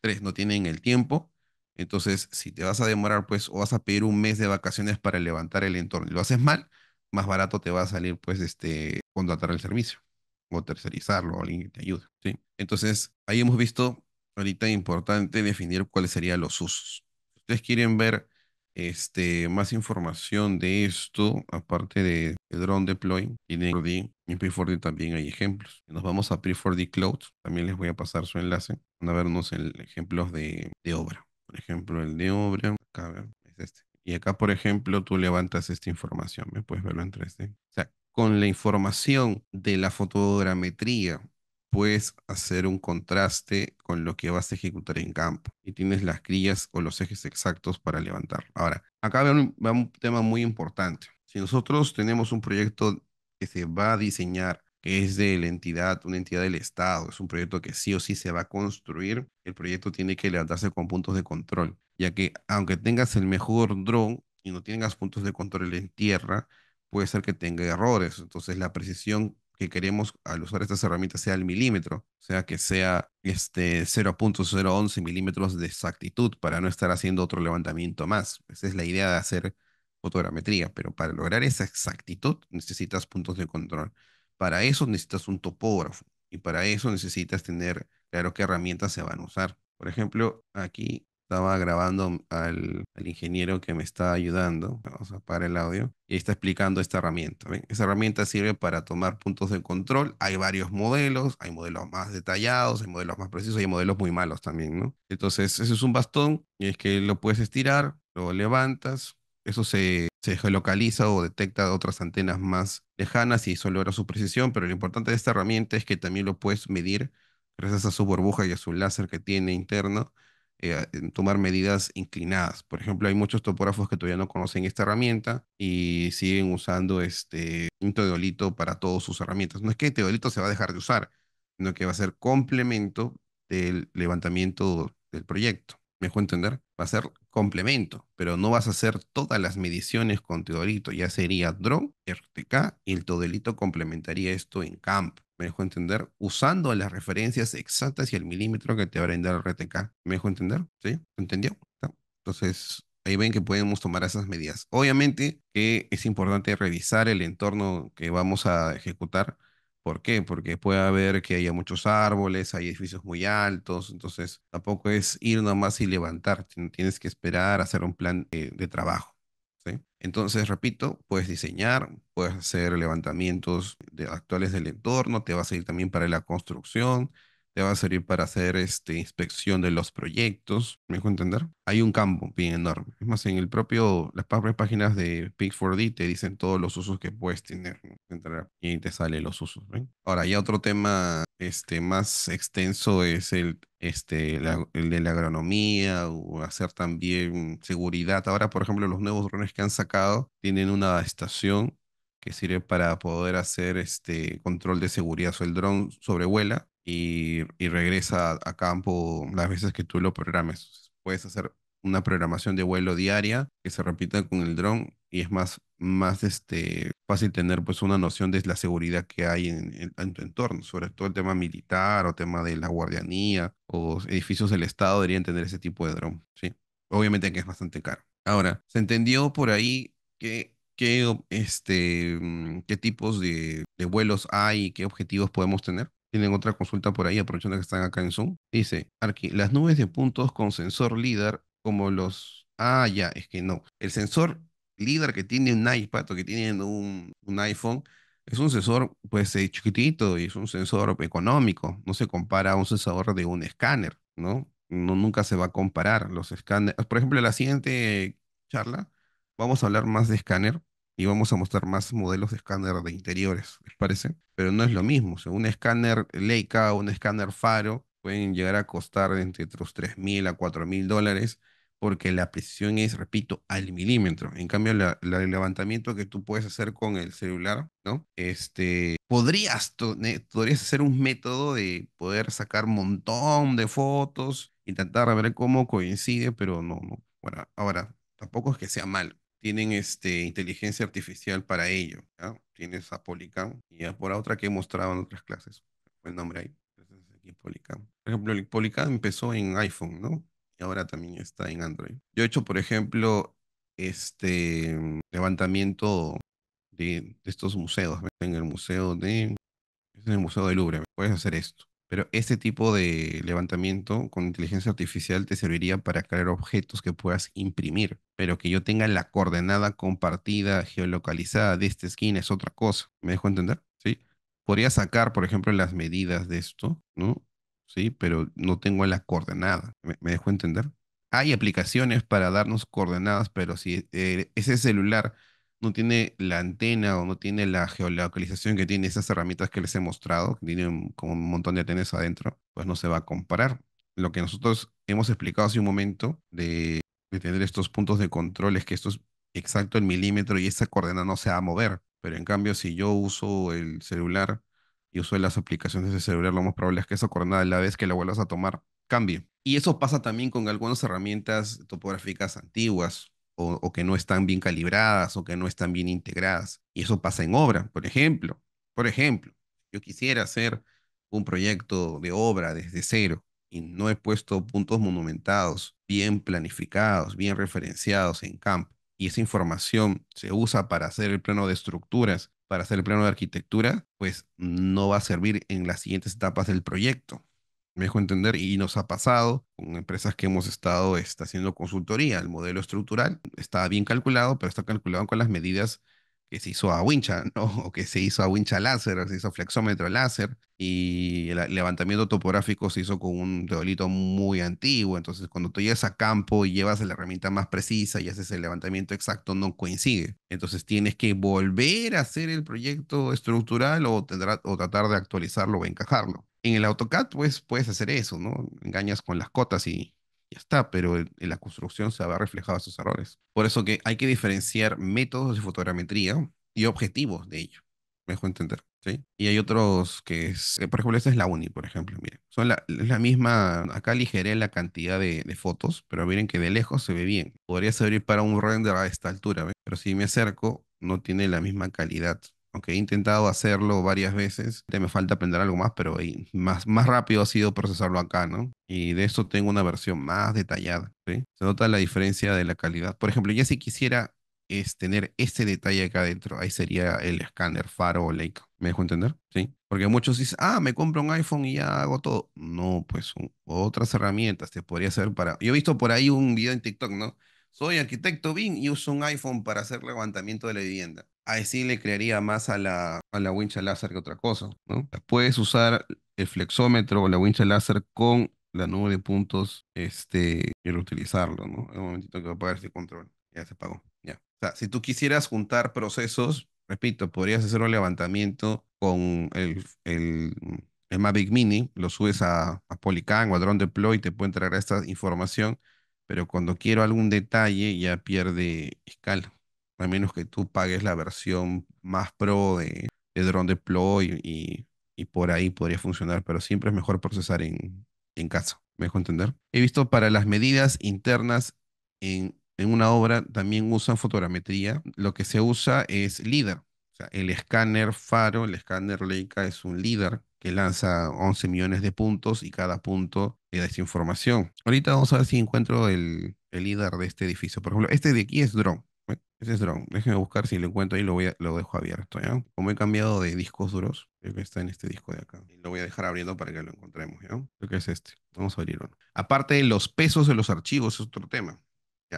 Speaker 1: Tres, no tienen el tiempo. Entonces, si te vas a demorar, pues, o vas a pedir un mes de vacaciones para levantar el entorno y lo haces mal, más barato te va a salir, pues, este, contratar el servicio o tercerizarlo, alguien que te ayude, ¿sí? Entonces, ahí hemos visto ahorita importante definir cuáles serían los usos. Si ustedes quieren ver este, más información de esto, aparte de, de Drone Deploy, tienen Pre4D, en Pre4D también hay ejemplos. Nos vamos a Pre4D Cloud, también les voy a pasar su enlace, van a vernos el, ejemplos de, de obra. Por ejemplo, el de obra, acá, es este. Y acá, por ejemplo, tú levantas esta información, ¿me puedes verlo en 3D? O sea, con la información de la fotogrametría puedes hacer un contraste con lo que vas a ejecutar en campo y tienes las grillas o los ejes exactos para levantar. Ahora, acá va un, va un tema muy importante. Si nosotros tenemos un proyecto que se va a diseñar, que es de la entidad, una entidad del Estado, es un proyecto que sí o sí se va a construir, el proyecto tiene que levantarse con puntos de control, ya que aunque tengas el mejor drone y no tengas puntos de control en tierra, puede ser que tenga errores. Entonces, la precisión que queremos al usar estas herramientas sea el milímetro, o sea, que sea este 0.011 milímetros de exactitud para no estar haciendo otro levantamiento más. Esa es la idea de hacer fotogrametría, pero para lograr esa exactitud necesitas puntos de control. Para eso necesitas un topógrafo y para eso necesitas tener claro qué herramientas se van a usar. Por ejemplo, aquí estaba grabando al, al ingeniero que me está ayudando. Vamos a apagar el audio. Y está explicando esta herramienta. ¿ven? Esa herramienta sirve para tomar puntos de control. Hay varios modelos. Hay modelos más detallados, hay modelos más precisos, hay modelos muy malos también, ¿no? Entonces, ese es un bastón y es que lo puedes estirar, lo levantas. Eso se, se o detecta otras antenas más lejanas y eso logra su precisión. Pero lo importante de esta herramienta es que también lo puedes medir gracias a su burbuja y a su láser que tiene interno eh, tomar medidas inclinadas. Por ejemplo, hay muchos topógrafos que todavía no conocen esta herramienta y siguen usando este, un teodolito para todas sus herramientas. No es que el teodolito se va a dejar de usar, sino que va a ser complemento del levantamiento del proyecto. ¿Me dejo entender? Va a ser complemento, pero no vas a hacer todas las mediciones con teodolito. Ya sería drone, RTK y el teodolito complementaría esto en camp. ¿Me dejo entender? Usando las referencias exactas y el milímetro que te va a brindar el RTK. ¿Me dejo entender? ¿Sí? ¿Entendió? Entonces, ahí ven que podemos tomar esas medidas. Obviamente que es importante revisar el entorno que vamos a ejecutar ¿Por qué? Porque puede haber que haya muchos árboles, hay edificios muy altos, entonces tampoco es ir nomás y levantar, tienes que esperar hacer un plan eh, de trabajo, ¿sí? Entonces, repito, puedes diseñar, puedes hacer levantamientos de- actuales del entorno, te va a servir también para la construcción, te va a servir para hacer este, inspección de los proyectos, ¿me dejo entender? Hay un campo bien enorme. Es más, en el propio, las propias páginas de Pix4D te dicen todos los usos que puedes tener, ¿no? Y te salen los usos. Ahora, ya otro tema este, más extenso es el, este, el de la agronomía o hacer también seguridad. Ahora, por ejemplo, los nuevos drones que han sacado tienen una estación que sirve para poder hacer este control de seguridad. O el dron sobrevuela y, regresa a, campo las veces que tú lo programes. Puedes hacer una programación de vuelo diaria que se repita con el dron y es más, más este, fácil tener pues una noción de la seguridad que hay en, tu entorno, sobre todo el tema militar o tema de la guardianía o edificios del Estado deberían tener ese tipo de dron, ¿sí? Obviamente que es bastante caro. Ahora, se entendió por ahí que, qué, este, mm, qué tipos de, de vuelos hay y qué objetivos podemos tener. Tienen otra consulta por ahí, aprovechando que están acá en Zoom. Dice, Arqui, las nubes de puntos con sensor LIDAR, como los... Ah, ya, es que no. El sensor LIDAR que tiene un iPad o que tiene un, iPhone es un sensor, pues, eh, chiquitito y es un sensor económico. No se compara a un sensor de un escáner, ¿no? No, nunca se va a comparar los escáneres. Por ejemplo, en la siguiente charla vamos a hablar más de escáner y vamos a mostrar más modelos de escáner de interiores, ¿les parece? Pero no es lo mismo. Un escáner Leica o un escáner Faro pueden llegar a costar entre tres mil a cuatro mil dólares porque la precisión es, repito, al milímetro. En cambio, el levantamiento que tú puedes hacer con el celular, ¿no? Este, podrías, podrías hacer un método de poder sacar un montón de fotos, intentar ver cómo coincide, pero no, no. Bueno, ahora, tampoco es que sea mal. Tienen este, inteligencia artificial para ello. Tienes a Polycam y a por otra que he mostrado en otras clases. El nombre ahí. Entonces. Por ejemplo, el Polycam empezó en iPhone, ¿no? y ahora también está en Android. Yo he hecho, por ejemplo, este levantamiento de, de estos museos. En el museo de, en el Museo del Louvre, puedes hacer esto. Pero este tipo de levantamiento con inteligencia artificial te serviría para crear objetos que puedas imprimir, pero que yo tenga la coordenada compartida, geolocalizada de esta esquina es otra cosa. ¿Me dejo entender? ¿Sí? Podría sacar, por ejemplo, las medidas de esto, ¿no? Sí, pero no tengo la coordenada. ¿Me, me dejo entender? Hay aplicaciones para darnos coordenadas, pero si eh, ese celular no tiene la antena o no tiene la geolocalización que tiene esas herramientas que les he mostrado, que tienen como un montón de antenas adentro, pues no se va a comparar. Lo que nosotros hemos explicado hace un momento de, de tener estos puntos de control es que esto es exacto el milímetro y esa coordenada no se va a mover. Pero en cambio, si yo uso el celular y uso las aplicaciones de celular, lo más probable es que esa coordenada, la vez que la vuelvas a tomar, cambie. Y eso pasa también con algunas herramientas topográficas antiguas o, que no están bien calibradas o que no están bien integradas. Y eso pasa en obra, por ejemplo. Por ejemplo, yo quisiera hacer un proyecto de obra desde cero y no he puesto puntos monumentados, bien planificados, bien referenciados en campo. Y esa información se usa para hacer el plano de estructuras, para hacer el plano de arquitectura, pues no va a servir en las siguientes etapas del proyecto. Me dejo entender y nos ha pasado con empresas que hemos estado está, haciendo consultoría. El modelo estructural está bien calculado, pero está calculado con las medidas que se hizo a wincha, ¿no? O que se hizo a wincha láser, o se hizo flexómetro láser, y el levantamiento topográfico se hizo con un teodolito muy antiguo. Entonces, cuando tú llegas a campo y llevas la herramienta más precisa y haces el levantamiento exacto, no coincide. Entonces, tienes que volver a hacer el proyecto estructural o, tendrá, o tratar de actualizarlo o encajarlo. En el AutoCAD, pues, puedes hacer eso, ¿no? Engañas con las cotas y ya está, pero en la construcción se va reflejado esos errores. Por eso que hay que diferenciar métodos de fotogrametría y objetivos de ello. ¿Me dejo entender? ¿sí? Y hay otros que es, eh, por ejemplo, esta es la Uni, por ejemplo, miren, son la, la misma, acá aligeré la cantidad de, de fotos, pero miren que de lejos se ve bien. Podría servir para un render a esta altura, ¿ven? Pero si me acerco, no tiene la misma calidad. Aunque he intentado hacerlo varias veces, me falta aprender algo más, pero más, más rápido ha sido procesarlo acá, ¿no? Y de esto tengo una versión más detallada, ¿sí? Se nota la diferencia de la calidad. Por ejemplo, ya si quisiera es tener este detalle acá adentro. Ahí sería el escáner Faro o Leica. ¿Me dejo entender? Sí. Porque muchos dicen, ah, me compro un iPhone y ya hago todo. No, pues otras herramientas te podría hacer para. Yo he visto por ahí un video en TikTok, ¿no? Soy arquitecto BIM y uso un iPhone para hacer levantamiento de la vivienda. Ahí sí le crearía más a la, a la wincha láser que otra cosa, ¿no? Puedes usar el flexómetro o la wincha láser con la nube de puntos, este, y reutilizarlo, ¿no? Un momentito que voy a apagar este control. Ya se apagó. Ya. O sea, si tú quisieras juntar procesos, repito, podrías hacer un levantamiento con el, el, el Mavic Mini, lo subes a, a Polycan o a Drone Deploy te puede entregar esta información, pero cuando quiero algún detalle ya pierde escala, a menos que tú pagues la versión más pro de, Drone Deploy y, por ahí podría funcionar, pero siempre es mejor procesar en, en casa, ¿me dejo entender? He visto para las medidas internas en en una obra también usan fotogrametría. Lo que se usa es LIDAR. O sea, el escáner Faro, el escáner Leica es un LIDAR que lanza 11 millones de puntos y cada punto le da esa información. Ahorita vamos a ver si encuentro el, el de este edificio. Por ejemplo, este de aquí es drone. ¿Eh? Este es drone. Déjenme buscar si lo encuentro y lo, voy a, lo dejo abierto. ¿ya? Como he cambiado de discos duros, creo que está en este disco de acá. Lo voy a dejar abriendo para que lo encontremos. ¿ya? Creo que es este. Vamos a abrir uno. Aparte de los pesos de los archivos, es otro tema.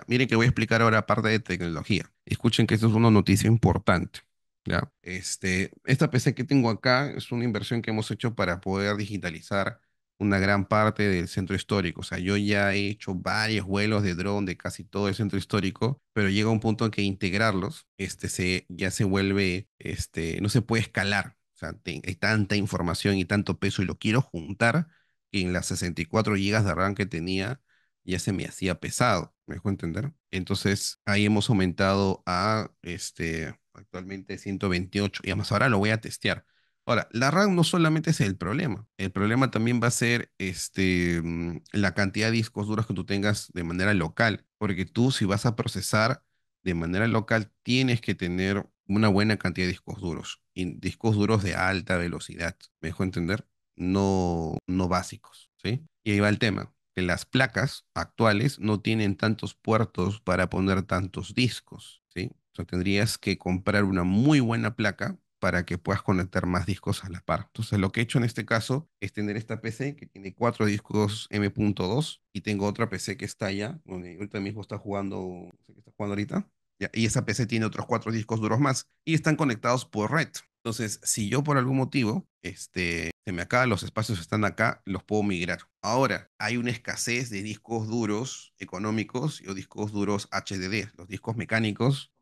Speaker 1: Miren que voy a explicar ahora parte de tecnología. Escuchen que esto es una noticia importante. ¿ya? Este, esta PC que tengo acá es una inversión que hemos hecho para poder digitalizar una gran parte del centro histórico. O sea, yo ya he hecho varios vuelos de dron de casi todo el centro histórico, pero llega un punto en que integrarlos este, se, ya se vuelve, este, no se puede escalar. O sea, hay tanta información y tanto peso y lo quiero juntar que en las 64 GB de RAM que tenía ya se me hacía pesado, ¿me dejo entender? Entonces ahí hemos aumentado a este, actualmente 128 y además ahora lo voy a testear. Ahora, la RAM no solamente es el problema, el problema también va a ser este, mm, la cantidad de discos duros que tú tengas de manera local, porque tú si vas a procesar de manera local tienes que tener una buena cantidad de discos duros, y discos duros de alta velocidad, ¿me dejo entender? No, no básicos, ¿sí? Y ahí va el tema que las placas actuales no tienen tantos puertos para poner tantos discos, ¿sí? Tendrías que comprar una muy buena placa para que puedas conectar más discos a la par. Entonces, lo que he hecho en este caso es tener esta PC que tiene cuatro discos M.2 y tengo otra PC que está allá, donde ahorita mismo está jugando, sé qué está jugando ahorita, y esa PC tiene otros cuatro discos duros más y están conectados por red. Entonces, si yo por algún motivo, este, se me acaba, los espacios están acá, los puedo migrar. Ahora, hay una escasez de discos duros económicos o discos duros HDD, los discos mecánicos.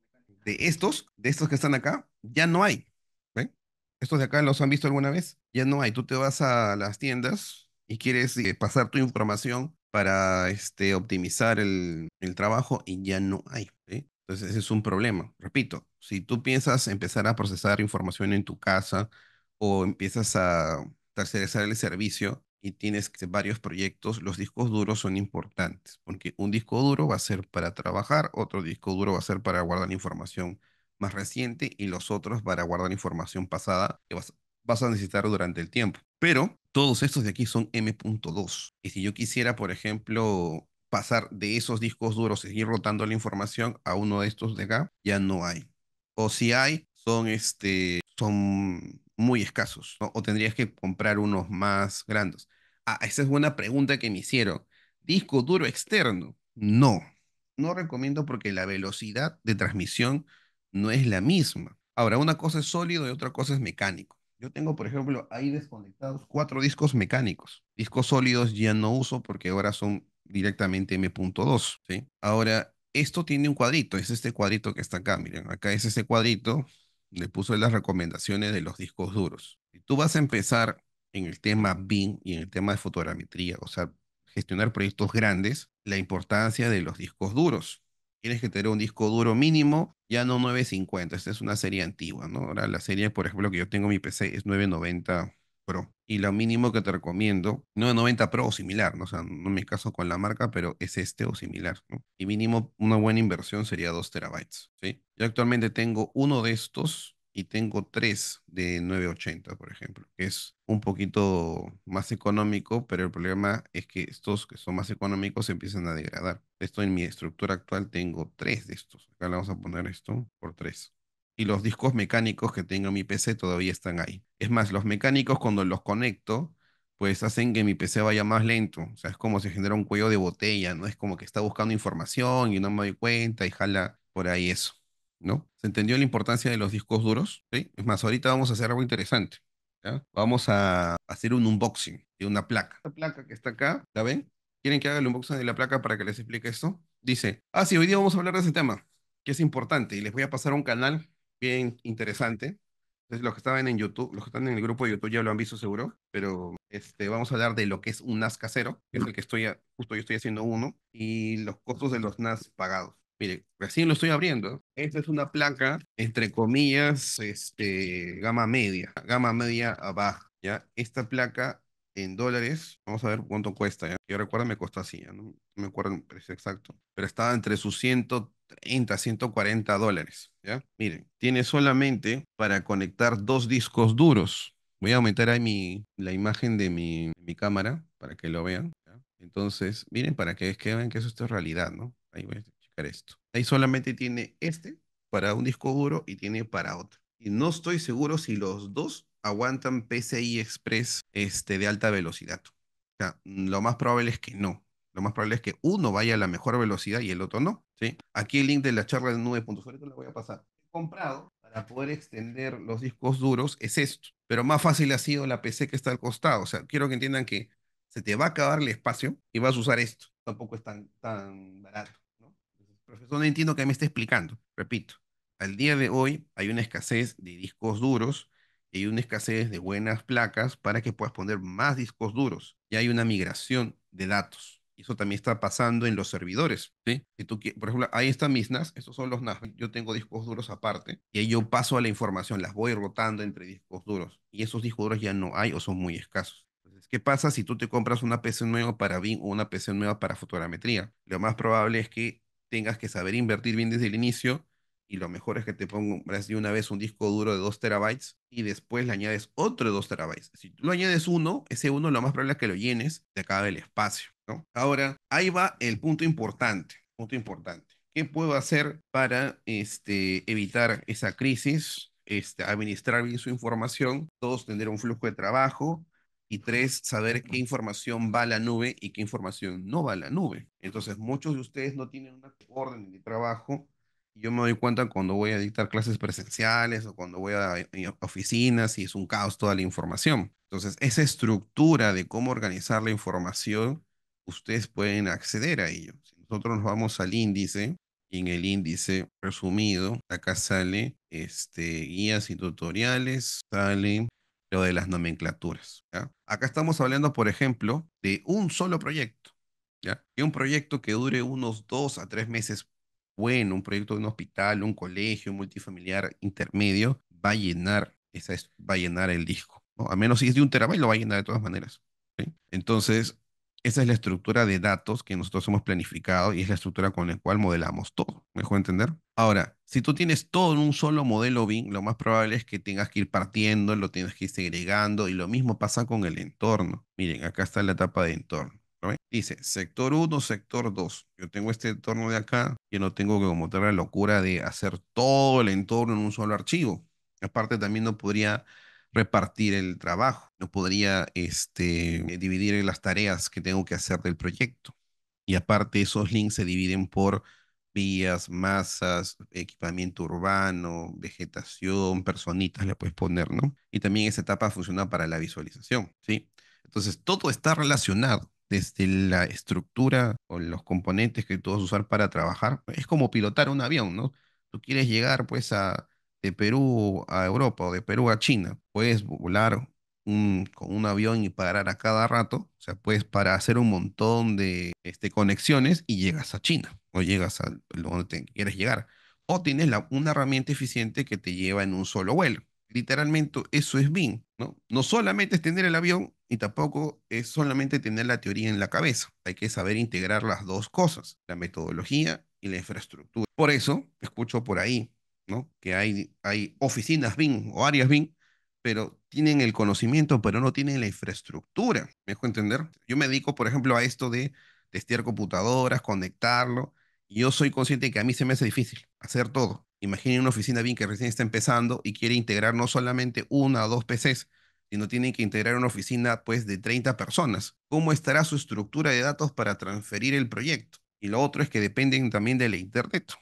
Speaker 1: De estos, de estos que están acá, ya no hay. Estos de acá los han visto alguna vez, ya no hay. Tú te vas a las tiendas y quieres eh, pasar tu información para este, optimizar el, trabajo y ya no hay. Entonces, ese es un problema. Repito, si tú piensas empezar a procesar información en tu casa o empiezas a tercerizar el servicio y tienes varios proyectos, los discos duros son importantes, porque un disco duro va a ser para trabajar, otro disco duro va a ser para guardar información más reciente y los otros para guardar información pasada que vas, vas a necesitar durante el tiempo. Pero todos estos de aquí son M.2. Y si yo quisiera, por ejemplo, pasar de esos discos duros, seguir rotando la información a uno de estos de acá, ya no hay. O si hay, son, este, son muy escasos. O tendrías que comprar unos más grandes. Ah, esa es una pregunta que me hicieron. ¿Disco duro externo? No, no recomiendo porque la velocidad de transmisión no es la misma. Ahora, una cosa es sólido y otra cosa es mecánico. Yo tengo, por ejemplo, ahí desconectados cuatro discos mecánicos. Discos sólidos ya no uso porque ahora son directamente M.2, ¿sí? Ahora, esto tiene un cuadrito, es este cuadrito que está acá, miren, acá es ese cuadrito, le puso las recomendaciones de los discos duros. Si tú vas a empezar en el tema BIM y en el tema de fotogrametría, o sea, gestionar proyectos grandes, la importancia de los discos duros. Tienes que tener un disco duro mínimo, ya no 950, esta es una serie antigua, ¿no? Ahora la serie, por ejemplo, que yo tengo en mi PC es 990 Pro. Y lo mínimo que te recomiendo, 990 Pro o similar, ¿no? O sea, no me caso con la marca, pero es este o similar, ¿no? Y mínimo una buena inversión sería 2 terabytes, ¿sí? Yo actualmente tengo uno de estos y tengo tres de 980, por ejemplo, que es un poquito más económico, pero el problema es que estos que son más económicos se empiezan a degradar. Esto en mi estructura actual tengo tres de estos. Acá le vamos a poner esto por tres. Y los discos mecánicos que tengo en mi PC todavía están ahí. Es más, los mecánicos cuando los conecto, pues hacen que mi PC vaya más lento. O sea, es como si genera un cuello de botella, ¿no? Es como que está buscando información y no me doy cuenta y jala por ahí eso. ¿No? ¿Se entendió la importancia de los discos duros? ¿Sí? Es más, ahorita vamos a hacer algo interesante. Vamos a hacer un unboxing de una placa. Esta placa que está acá, ¿la ven? ¿Quieren que haga el unboxing de la placa para que les explique esto? Dice, ah, sí, hoy día vamos a hablar de ese tema, que es importante, y les voy a pasar un canal bien interesante. Entonces, los que estaban en YouTube, los que están en el grupo de YouTube ya lo han visto seguro, pero este, vamos a hablar de lo que es un NAS casero, que es el que estoy, justo yo estoy haciendo uno, y los costos de los NAS pagados. Mire, recién lo estoy abriendo. Esta es una placa, entre comillas, este, gama media, gama media baja, ¿ya? Esta placa en dólares, vamos a ver cuánto cuesta, ¿ya? Yo recuerdo me costó así, ¿ya? No, me acuerdo el precio exacto, pero estaba entre sus 130, 140 dólares, ¿ya? Miren, tiene solamente para conectar dos discos duros. Voy a aumentar ahí mi, la imagen de mi, mi cámara para que lo vean. Entonces, miren, para que, vean que eso es realidad, ¿no? Ahí voy Ahí solamente tiene este para un disco duro y tiene para otro. Y no estoy seguro si los dos aguantan PCI Express este, de alta velocidad. O sea, lo más probable es que no. Lo más probable es que uno vaya a la mejor velocidad y el otro no. ¿sí? Aquí el link de la charla de nube. Ahorita lo voy a pasar. He comprado para poder extender los discos duros es esto. Pero más fácil ha sido la PC que está al costado. O sea, quiero que entiendan que se te va a acabar el espacio y vas a usar esto. Tampoco es tan, tan barato. Profesor, no entiendo qué me está explicando. Repito, al día de hoy hay una escasez de discos duros y hay una escasez de buenas placas para que puedas poner más discos duros. Y hay una migración de datos. Eso también está pasando en los servidores. ¿sí? Si tú, por ejemplo, ahí están mis NAS, estos son los NAS. Yo tengo discos duros aparte y ahí yo paso a la información, las voy rotando entre discos duros. Y esos discos duros ya no hay o son muy escasos. Entonces, ¿qué pasa si tú te compras una PC nueva para BIM o una PC nueva para fotogrametría? Lo más probable es que tengas que saber invertir bien desde el inicio y lo mejor es que te pongas de una vez un disco duro de 2 terabytes y después le añades otro de 2 terabytes. Si tú lo añades uno, ese uno lo más probable es que lo llenes, te acabe el espacio. Ahora, ahí va el punto importante, punto importante. ¿Qué puedo hacer para este, evitar esa crisis? Este, administrar bien su información, todos tener un flujo de trabajo, y tres, saber qué información va a la nube y qué información no va a la nube. Entonces, muchos de ustedes no tienen una orden de trabajo. Yo me doy cuenta cuando voy a dictar clases presenciales o cuando voy a, oficinas y es un caos toda la información. Entonces, esa estructura de cómo organizar la información, ustedes pueden acceder a ello. Si nosotros nos vamos al índice, y en el índice resumido, acá sale este, guías y tutoriales, sale lo de las nomenclaturas. Acá estamos hablando, por ejemplo, de un solo proyecto. ¿ya? Y un proyecto que dure unos dos a tres meses, bueno, un proyecto de un hospital, un colegio, multifamiliar intermedio, va a llenar, esa va a llenar el disco. A menos si es de un terabyte, lo va a llenar de todas maneras. Entonces, esa es la estructura de datos que nosotros hemos planificado y es la estructura con la cual modelamos todo. ¿Me entender? Ahora, si tú tienes todo en un solo modelo BIM, lo más probable es que tengas que ir partiendo, lo tienes que ir segregando y lo mismo pasa con el entorno. Miren, acá está la etapa de entorno. Dice sector 1, sector 2. Yo tengo este entorno de acá, y no tengo que como la locura de hacer todo el entorno en un solo archivo. Aparte, también no podría repartir el trabajo, no podría este, dividir las tareas que tengo que hacer del proyecto. Y aparte esos links se dividen por vías, masas, equipamiento urbano, vegetación, personitas le puedes poner, ¿no? Y también esa etapa funciona para la visualización, ¿sí? Entonces todo está relacionado desde la estructura o los componentes que tú vas a usar para trabajar. Es como pilotar un avión, ¿no? Tú quieres llegar pues a de Perú a Europa o de Perú a China, puedes volar con un avión y parar a cada rato, o sea, puedes para hacer un montón de este, conexiones y llegas a China. o llegas a donde te quieres llegar. O tienes una herramienta eficiente que te lleva en un solo vuelo. Literalmente eso es BIM, ¿no? No solamente es tener el avión y tampoco es solamente tener la teoría en la cabeza. Hay que saber integrar las dos cosas, la metodología y la infraestructura. Por eso, escucho por ahí, ¿no? Que hay, hay oficinas BIM o áreas BIM, pero tienen el conocimiento, pero no tienen la infraestructura. ¿Me dejo entender? Yo me dedico, por ejemplo, a esto de testear computadoras, conectarlo, yo soy consciente que a mí se me hace difícil hacer todo. Imaginen una oficina BIM que recién está empezando y quiere integrar no solamente una o dos PCs, sino tiene que integrar una oficina pues de 30 personas. ¿Cómo estará su estructura de datos para transferir el proyecto? Y lo otro es que dependen también de la internet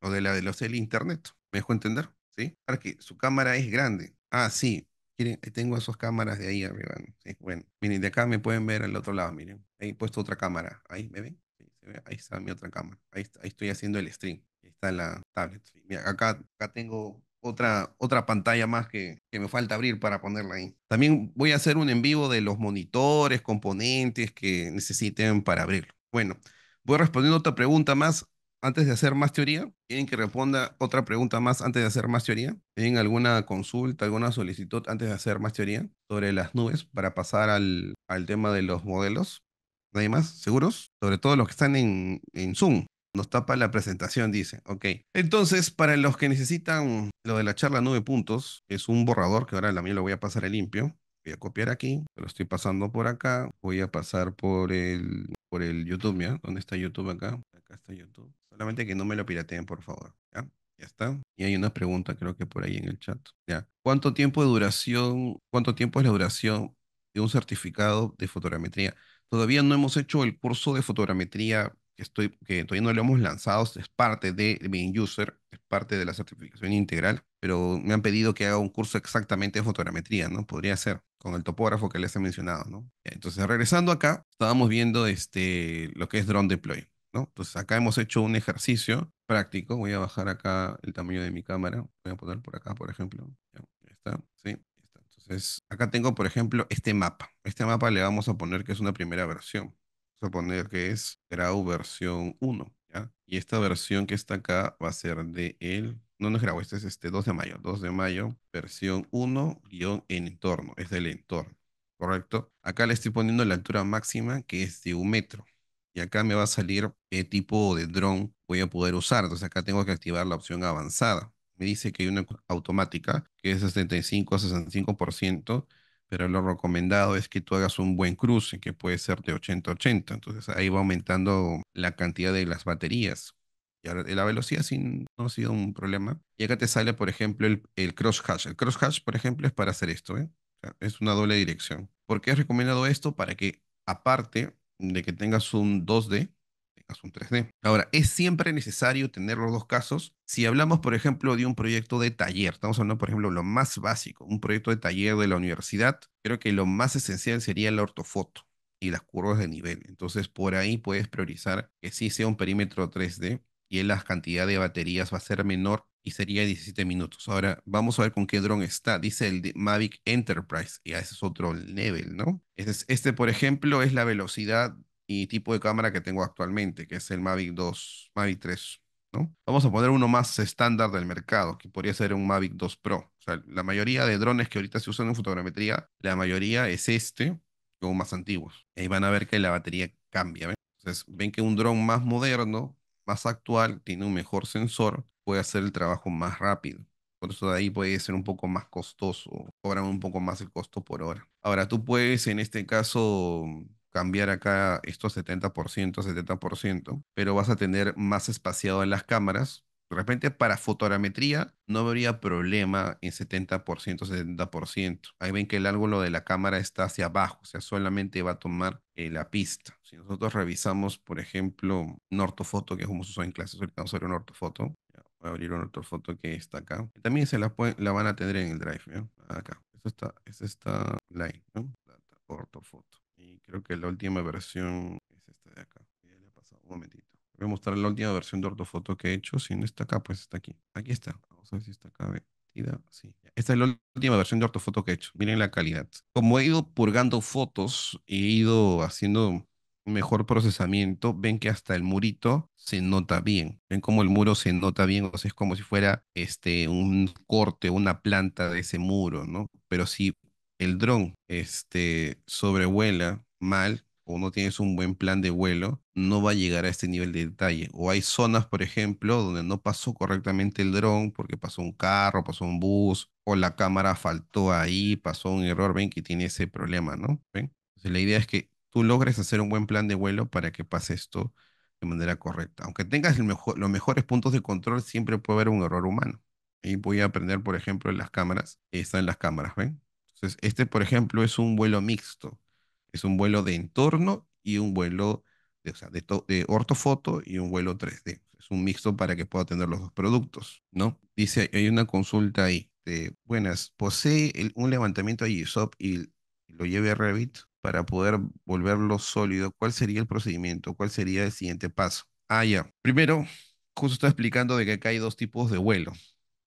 Speaker 1: o de la velocidad del internet. ¿Me dejo entender? ¿Sí? Para que su cámara es grande. Ah, sí. Miren, tengo esas cámaras de ahí arriba. Sí, bueno, miren, de acá me pueden ver al otro lado, miren. Ahí he puesto otra cámara. Ahí, ¿me ven? Ve. Ahí está mi otra cámara. Ahí, ahí estoy haciendo el stream. Ahí está la tablet. Mira, acá, acá tengo otra, otra pantalla más que, que me falta abrir para ponerla ahí. También voy a hacer un en vivo de los monitores, componentes que necesiten para abrirlo. Bueno, voy respondiendo otra pregunta más antes de hacer más teoría. ¿Quieren que responda otra pregunta más antes de hacer más teoría? ¿Tienen alguna consulta, alguna solicitud antes de hacer más teoría sobre las nubes para pasar al, al tema de los modelos? ¿Nadie más? ¿Seguros? Sobre todo los que están en, en Zoom. Nos tapa la presentación, dice. Ok. Entonces, para los que necesitan lo de la charla 9 puntos, es un borrador que ahora la mía lo voy a pasar a limpio. Voy a copiar aquí, lo estoy pasando por acá. Voy a pasar por el, por el YouTube, ¿ya? ¿Dónde está YouTube acá? Acá está YouTube. Solamente que no me lo pirateen, por favor. ¿Ya? Ya está. Y hay una pregunta, creo que por ahí en el chat. ¿Ya? ¿Cuánto tiempo de duración, cuánto tiempo es la duración de un certificado de fotogrametría? Todavía no hemos hecho el curso de fotogrametría que, estoy, que todavía no lo hemos lanzado, es parte de mi user, es parte de la certificación integral, pero me han pedido que haga un curso exactamente de fotogrametría, ¿no? Podría ser con el topógrafo que les he mencionado, ¿no? Entonces, regresando acá, estábamos viendo este, lo que es drone deploy, ¿no? Entonces, acá hemos hecho un ejercicio práctico, voy a bajar acá el tamaño de mi cámara, voy a poner por acá, por ejemplo, ya, está, sí, entonces, acá tengo, por ejemplo, este mapa. Este mapa le vamos a poner que es una primera versión a poner que es Grau versión 1, ¿ya? Y esta versión que está acá va a ser de el, no, no es Grau, este es este 2 de mayo, 2 de mayo, versión 1 guion en entorno, es del entorno, ¿correcto? Acá le estoy poniendo la altura máxima que es de un metro. Y acá me va a salir qué tipo de dron voy a poder usar. Entonces acá tengo que activar la opción avanzada. Me dice que hay una automática que es 75 a 65%, pero lo recomendado es que tú hagas un buen cruce, que puede ser de 80-80. Entonces ahí va aumentando la cantidad de las baterías. Y ahora, la velocidad sí no ha sido un problema. Y acá te sale, por ejemplo, el, el crosshash. El crosshash, por ejemplo, es para hacer esto. ¿eh? Es una doble dirección. ¿Por qué es recomendado esto? Para que, aparte de que tengas un 2D, un 3D. Ahora, es siempre necesario tener los dos casos. Si hablamos, por ejemplo, de un proyecto de taller, estamos hablando, por ejemplo, lo más básico, un proyecto de taller de la universidad, creo que lo más esencial sería la ortofoto y las curvas de nivel. Entonces, por ahí puedes priorizar que sí sea un perímetro 3D y la cantidad de baterías va a ser menor y sería 17 minutos. Ahora, vamos a ver con qué dron está. Dice el Mavic Enterprise, y ese es otro level, ¿no? Este, este, por ejemplo, es la velocidad y tipo de cámara que tengo actualmente, que es el Mavic 2, Mavic 3, ¿no? Vamos a poner uno más estándar del mercado, que podría ser un Mavic 2 Pro. O sea, la mayoría de drones que ahorita se usan en fotogrametría, la mayoría es este, o más antiguos. Ahí van a ver que la batería cambia, Entonces, ven que un dron más moderno, más actual, tiene un mejor sensor, puede hacer el trabajo más rápido. Por eso de ahí puede ser un poco más costoso, cobran un poco más el costo por hora. Ahora, tú puedes en este caso cambiar acá estos 70%, 70%, pero vas a tener más espaciado en las cámaras. De repente para fotogrametría no habría problema en 70%, 70%. Ahí ven que el ángulo de la cámara está hacia abajo, o sea, solamente va a tomar eh, la pista. Si nosotros revisamos, por ejemplo, un ortofoto, que es como se usa en clases, ahorita vamos a ver un ortofoto. Voy a abrir una ortofoto que está acá. También se la, la van a tener en el drive, ¿no? Acá. Esta está, es esta line, ¿no? ortofoto. Y creo que la última versión es esta de acá. Ya le ha pasado un momentito. Voy a mostrar la última versión de ortofoto que he hecho. Si no está acá, pues está aquí. Aquí está. Vamos a ver si está acá. Sí. Esta es la última versión de ortofoto que he hecho. Miren la calidad. Como he ido purgando fotos, he ido haciendo mejor procesamiento, ven que hasta el murito se nota bien. Ven como el muro se nota bien, es como si fuera este, un corte, una planta de ese muro, ¿no? Pero si el dron este, sobrevuela mal o no tienes un buen plan de vuelo, no va a llegar a este nivel de detalle. O hay zonas, por ejemplo, donde no pasó correctamente el dron porque pasó un carro, pasó un bus, o la cámara faltó ahí, pasó un error, ven que tiene ese problema, ¿no? ¿Ven? Entonces, la idea es que tú logres hacer un buen plan de vuelo para que pase esto de manera correcta. Aunque tengas el mejor, los mejores puntos de control, siempre puede haber un error humano. Y voy a aprender, por ejemplo, las cámaras. Están las cámaras, ¿ven? Entonces, este, por ejemplo, es un vuelo mixto. Es un vuelo de entorno y un vuelo de, o sea, de, de ortofoto y un vuelo 3D. Es un mixto para que pueda tener los dos productos, ¿no? Dice, hay una consulta ahí. Buenas, posee un levantamiento de ISOP y, y lo lleve a Revit para poder volverlo sólido. ¿Cuál sería el procedimiento? ¿Cuál sería el siguiente paso? Ah, ya. Primero, justo está explicando de que acá hay dos tipos de vuelo.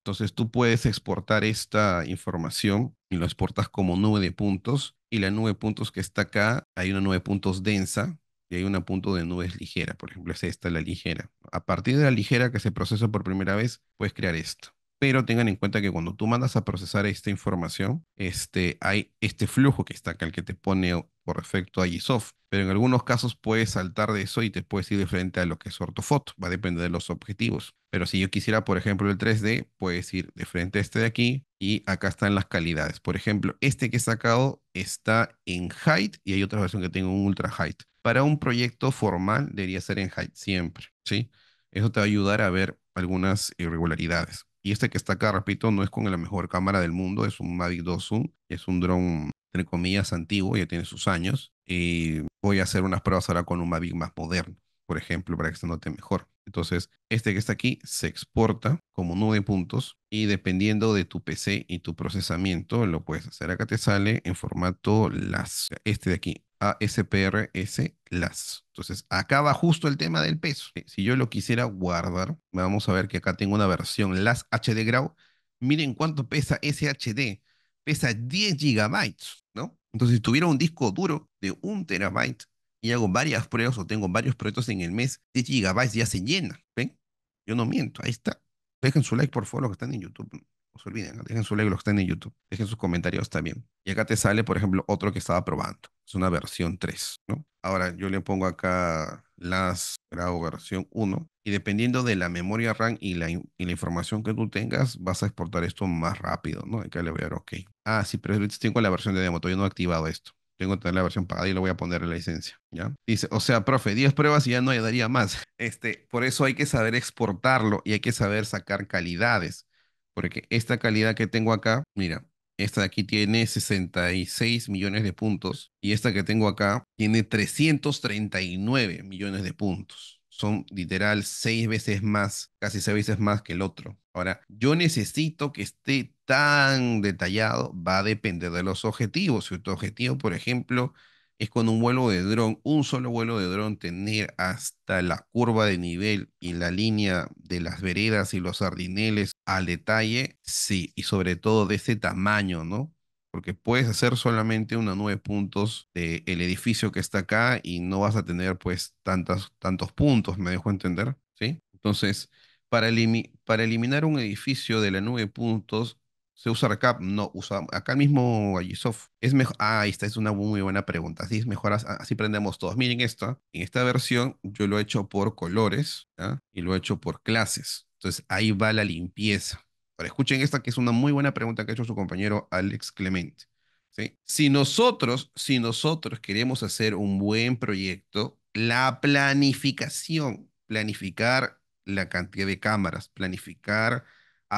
Speaker 1: Entonces tú puedes exportar esta información y lo exportas como nube de puntos. Y la nube de puntos que está acá, hay una nube de puntos densa y hay una punto de nubes ligera. Por ejemplo, es esta la ligera. A partir de la ligera que se procesa por primera vez, puedes crear esto. Pero tengan en cuenta que cuando tú mandas a procesar esta información, este, hay este flujo que está acá, el que te pone por defecto a GSOF. Pero en algunos casos puedes saltar de eso y te puedes ir de frente a lo que es ortofoto. Va a depender de los objetivos. Pero si yo quisiera, por ejemplo, el 3D, puedes ir de frente a este de aquí y acá están las calidades. Por ejemplo, este que he sacado está en height y hay otra versión que tengo en ultra height. Para un proyecto formal debería ser en height siempre, ¿sí? Eso te va a ayudar a ver algunas irregularidades. Y este que está acá, repito, no es con la mejor cámara del mundo, es un Mavic 2 Zoom, es un dron, entre comillas, antiguo, ya tiene sus años. Y voy a hacer unas pruebas ahora con un Mavic más moderno, por ejemplo, para que se note mejor. Entonces, este que está aquí se exporta como nube de puntos y dependiendo de tu PC y tu procesamiento, lo puedes hacer. Acá te sale en formato LAS, este de aquí, ASPRS LAS. Entonces, acá va justo el tema del peso. Si yo lo quisiera guardar, vamos a ver que acá tengo una versión LAS HD Grau. Miren cuánto pesa ese HD. Pesa 10 gigabytes, ¿no? Entonces, si tuviera un disco duro de un terabyte y hago varias pruebas o tengo varios proyectos en el mes, 10 gigabytes ya se llena. ¿Ven? Yo no miento, ahí está. Dejen su like, por favor, los que están en YouTube. No se olviden, dejen su like los que están en YouTube. Dejen sus comentarios también. Y acá te sale, por ejemplo, otro que estaba probando. Es una versión 3, ¿no? Ahora yo le pongo acá las grado versión 1 y dependiendo de la memoria RAM y la, y la información que tú tengas, vas a exportar esto más rápido, ¿no? Acá le voy a dar OK. Ah, sí, pero tengo la versión de demo, todavía no he activado esto. Tengo que tener la versión pagada y le voy a poner la licencia, ¿ya? Dice, o sea, profe, 10 pruebas y ya no daría más. Este, por eso hay que saber exportarlo y hay que saber sacar calidades. Porque esta calidad que tengo acá, mira, esta de aquí tiene 66 millones de puntos y esta que tengo acá tiene 339 millones de puntos. Son literal seis veces más, casi seis veces más que el otro. Ahora, yo necesito que esté tan detallado, va a depender de los objetivos. Si tu objetivo, por ejemplo, es con un vuelo de dron, un solo vuelo de dron, tener hasta la curva de nivel y la línea de las veredas y los sardineles al detalle, sí, y sobre todo de ese tamaño, ¿no? Porque puedes hacer solamente una nueve puntos del edificio que está acá y no vas a tener pues tantas, tantos puntos, me dejo entender, ¿sí? Entonces, para, elimi- para eliminar un edificio de la nube de puntos, ¿Se usa recap? No, usa acá mismo Agisoft. Es mejor. Ah, esta es una muy buena pregunta. Así es mejor, as- así prendemos todos. Miren esto. En esta versión yo lo he hecho por colores ¿ya? y lo he hecho por clases. Entonces ahí va la limpieza. Ahora escuchen esta que es una muy buena pregunta que ha hecho su compañero Alex Clemente. ¿sí? Si nosotros, si nosotros queremos hacer un buen proyecto, la planificación, planificar la cantidad de cámaras, planificar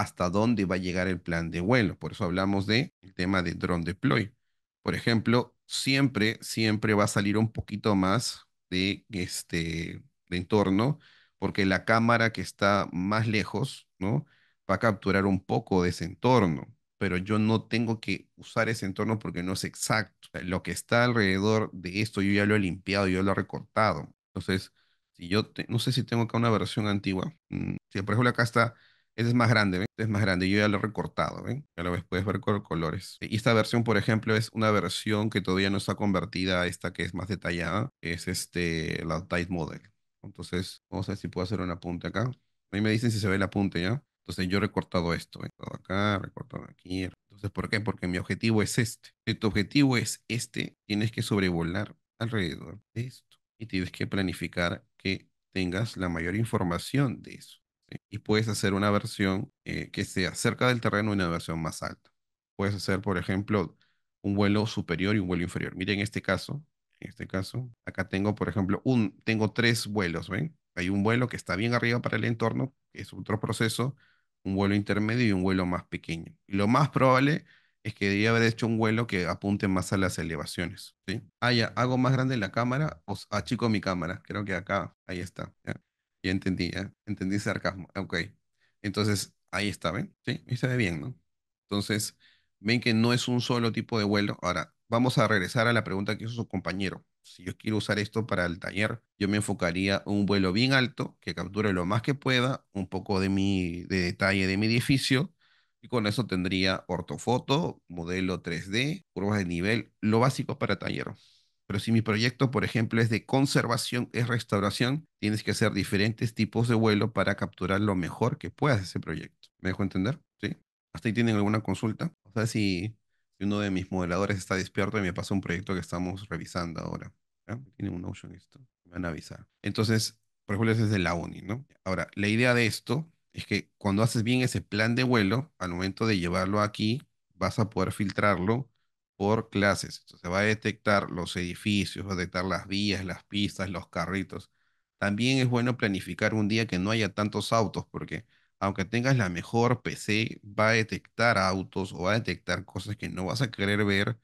Speaker 1: hasta dónde va a llegar el plan de vuelo. Por eso hablamos de el tema de drone deploy. Por ejemplo, siempre, siempre va a salir un poquito más de este de entorno, porque la cámara que está más lejos, ¿no? Va a capturar un poco de ese entorno, pero yo no tengo que usar ese entorno porque no es exacto. Lo que está alrededor de esto yo ya lo he limpiado, yo lo he recortado. Entonces, si yo, no sé si tengo acá una versión antigua. Mm, Si por ejemplo acá está Este es más grande, ¿ven? Este es más grande. Yo ya lo he recortado, ¿ven? Ya lo puedes ver con colores. Y esta versión, por ejemplo, es una versión que todavía no está convertida a esta que es más detallada, es este, la Tight Model. Entonces, vamos a ver si puedo hacer un apunte acá. A mí me dicen si se ve el apunte, ¿ya? Entonces yo he recortado esto, he recortado acá, recortado aquí. Entonces, ¿por qué? Porque mi objetivo es este. Si tu objetivo es este, tienes que sobrevolar alrededor de esto. Y tienes que planificar que tengas la mayor información de eso. Y puedes hacer una versión eh, que sea cerca del terreno y una versión más alta. Puedes hacer, por ejemplo, un vuelo superior y un vuelo inferior. Miren en este caso, en este caso, acá tengo, por ejemplo, un, tengo tres vuelos, ¿ven? Hay un vuelo que está bien arriba para el entorno, que es otro proceso, un vuelo intermedio y un vuelo más pequeño. Y lo más probable es que debería haber hecho un vuelo que apunte más a las elevaciones, ¿sí? Ah, hago más grande la cámara o s- achico mi cámara. Creo que acá, ahí está. Ya entendí, ya. Entendí sarcasmo. Ok. Entonces, ahí está, ¿ven? Sí, y se ve bien, ¿no? Entonces, ven que no es un solo tipo de vuelo. Ahora, vamos a regresar a la pregunta que hizo su compañero. Si yo quiero usar esto para el taller, yo me enfocaría en un vuelo bien alto, que capture lo más que pueda, un poco de mi, de detalle de mi edificio, y con eso tendría ortofoto, modelo 3D, curvas de nivel, lo básico para taller. Pero si mi proyecto, por ejemplo, es de conservación, es restauración, tienes que hacer diferentes tipos de vuelo para capturar lo mejor que puedas ese proyecto. ¿Me dejo entender? ¿Sí? ¿Hasta ahí tienen alguna consulta? O sea, si, si uno de mis modeladores está despierto y me pasa un proyecto que estamos revisando ahora. ¿ya? Tiene un Notion esto. Me van a avisar. Entonces, por ejemplo, ese es de la uni, ¿no? Ahora, la idea de esto es que cuando haces bien ese plan de vuelo, al momento de llevarlo aquí, vas a poder filtrarlo por clases. Entonces va a detectar los edificios, va a detectar las vías, las pistas, los carritos. También es bueno planificar un día que no haya tantos autos, porque aunque tengas la mejor PC, va a detectar autos o va a detectar cosas que no vas a querer ver.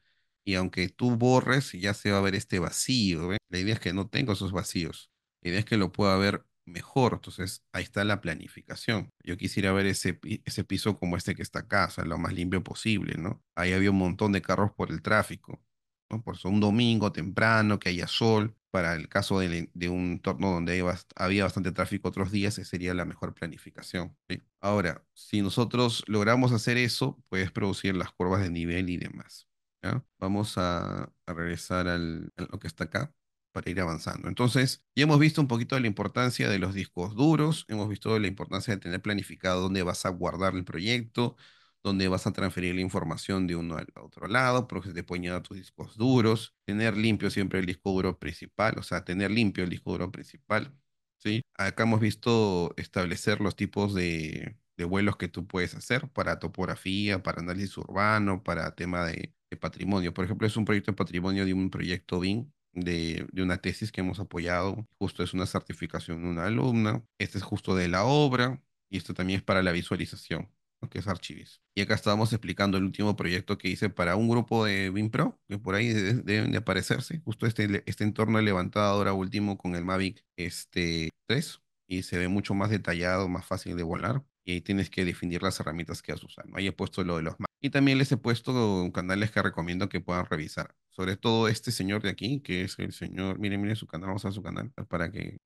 Speaker 1: Y aunque tú borres, ya se va a ver este vacío. ¿ve? La idea es que no tenga esos vacíos. La idea es que lo pueda ver mejor. Entonces, ahí está la planificación. Yo quisiera ver ese, ese piso como este que está acá, o sea, lo más limpio posible, ¿no? Ahí había un montón de carros por el tráfico, ¿no? Por eso un domingo temprano, que haya sol. Para el caso de, un entorno donde había bastante tráfico otros días, esa sería la mejor planificación. Ahora, si nosotros logramos hacer eso, puedes producir las curvas de nivel y demás. Vamos a, a regresar al, a lo que está acá para ir avanzando. Entonces, ya hemos visto un poquito de la importancia de los discos duros, hemos visto la importancia de tener planificado dónde vas a guardar el proyecto, dónde vas a transferir la información de uno al otro lado, porque se te pueden tus discos duros, tener limpio siempre el disco duro principal, o sea, tener limpio el disco duro principal, ¿sí? Acá hemos visto establecer los tipos de, de vuelos que tú puedes hacer para topografía, para análisis urbano, para tema de, de patrimonio. Por ejemplo, es un proyecto de patrimonio de un proyecto BIM de, de una tesis que hemos apoyado. Justo es una certificación de una alumna. Este es justo de la obra y esto también es para la visualización, que es Archivis. Y acá estábamos explicando el último proyecto que hice para un grupo de BIMPRO, que por ahí de- deben de aparecerse. Justo este, este entorno levantado ahora último con el Mavic este, 3 y se ve mucho más detallado, más fácil de volar. Y ahí tienes que definir las herramientas que vas a usar. ¿no? Ahí he puesto lo de los y también les he puesto canales que recomiendo que puedan revisar. Sobre todo este señor de aquí, que es el señor, miren, miren su canal, vamos a su canal para que,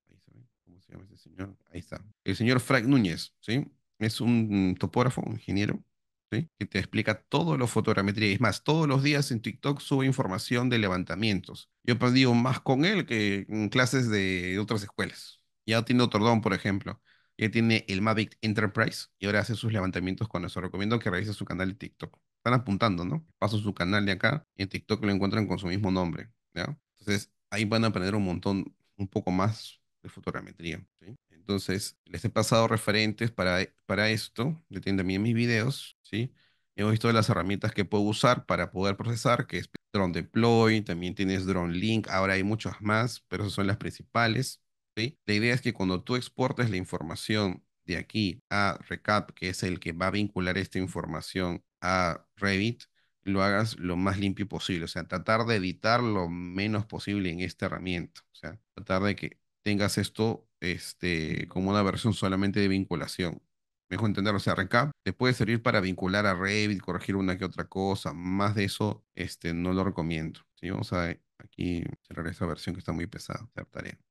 Speaker 1: ¿cómo se llama este señor? Ahí está. El señor Frank Núñez, ¿sí? Es un topógrafo, un ingeniero, ¿sí? Que te explica todo lo fotogrametría. Es más, todos los días en TikTok sube información de levantamientos. Yo he aprendido más con él que en clases de otras escuelas. Ya tiene otro don, por ejemplo. Ya tiene el Mavic Enterprise y ahora hace sus levantamientos con eso. Recomiendo que revises su canal de TikTok. Están apuntando, ¿no? Paso su canal de acá en TikTok lo encuentran con su mismo nombre. Entonces ahí van a aprender un montón, un poco más de fotogrametría. Entonces les he pasado referentes para, para esto. Yo tengo también mis videos, ¿sí? Hemos visto las herramientas que puedo usar para poder procesar, que es Drone Deploy, también tienes Drone Link, ahora hay muchas más, pero esas son las principales. La idea es que cuando tú exportes la información de aquí a Recap, que es el que va a vincular esta información a Revit, lo hagas lo más limpio posible. O sea, tratar de editar lo menos posible en esta herramienta. O sea, tratar de que tengas esto este, como una versión solamente de vinculación. Mejor entender, o sea, Recap te puede servir para vincular a Revit, corregir una que otra cosa. Más de eso, este, no lo recomiendo. ¿sí? Vamos a aquí cerrar esa versión que está muy pesada. Tarea.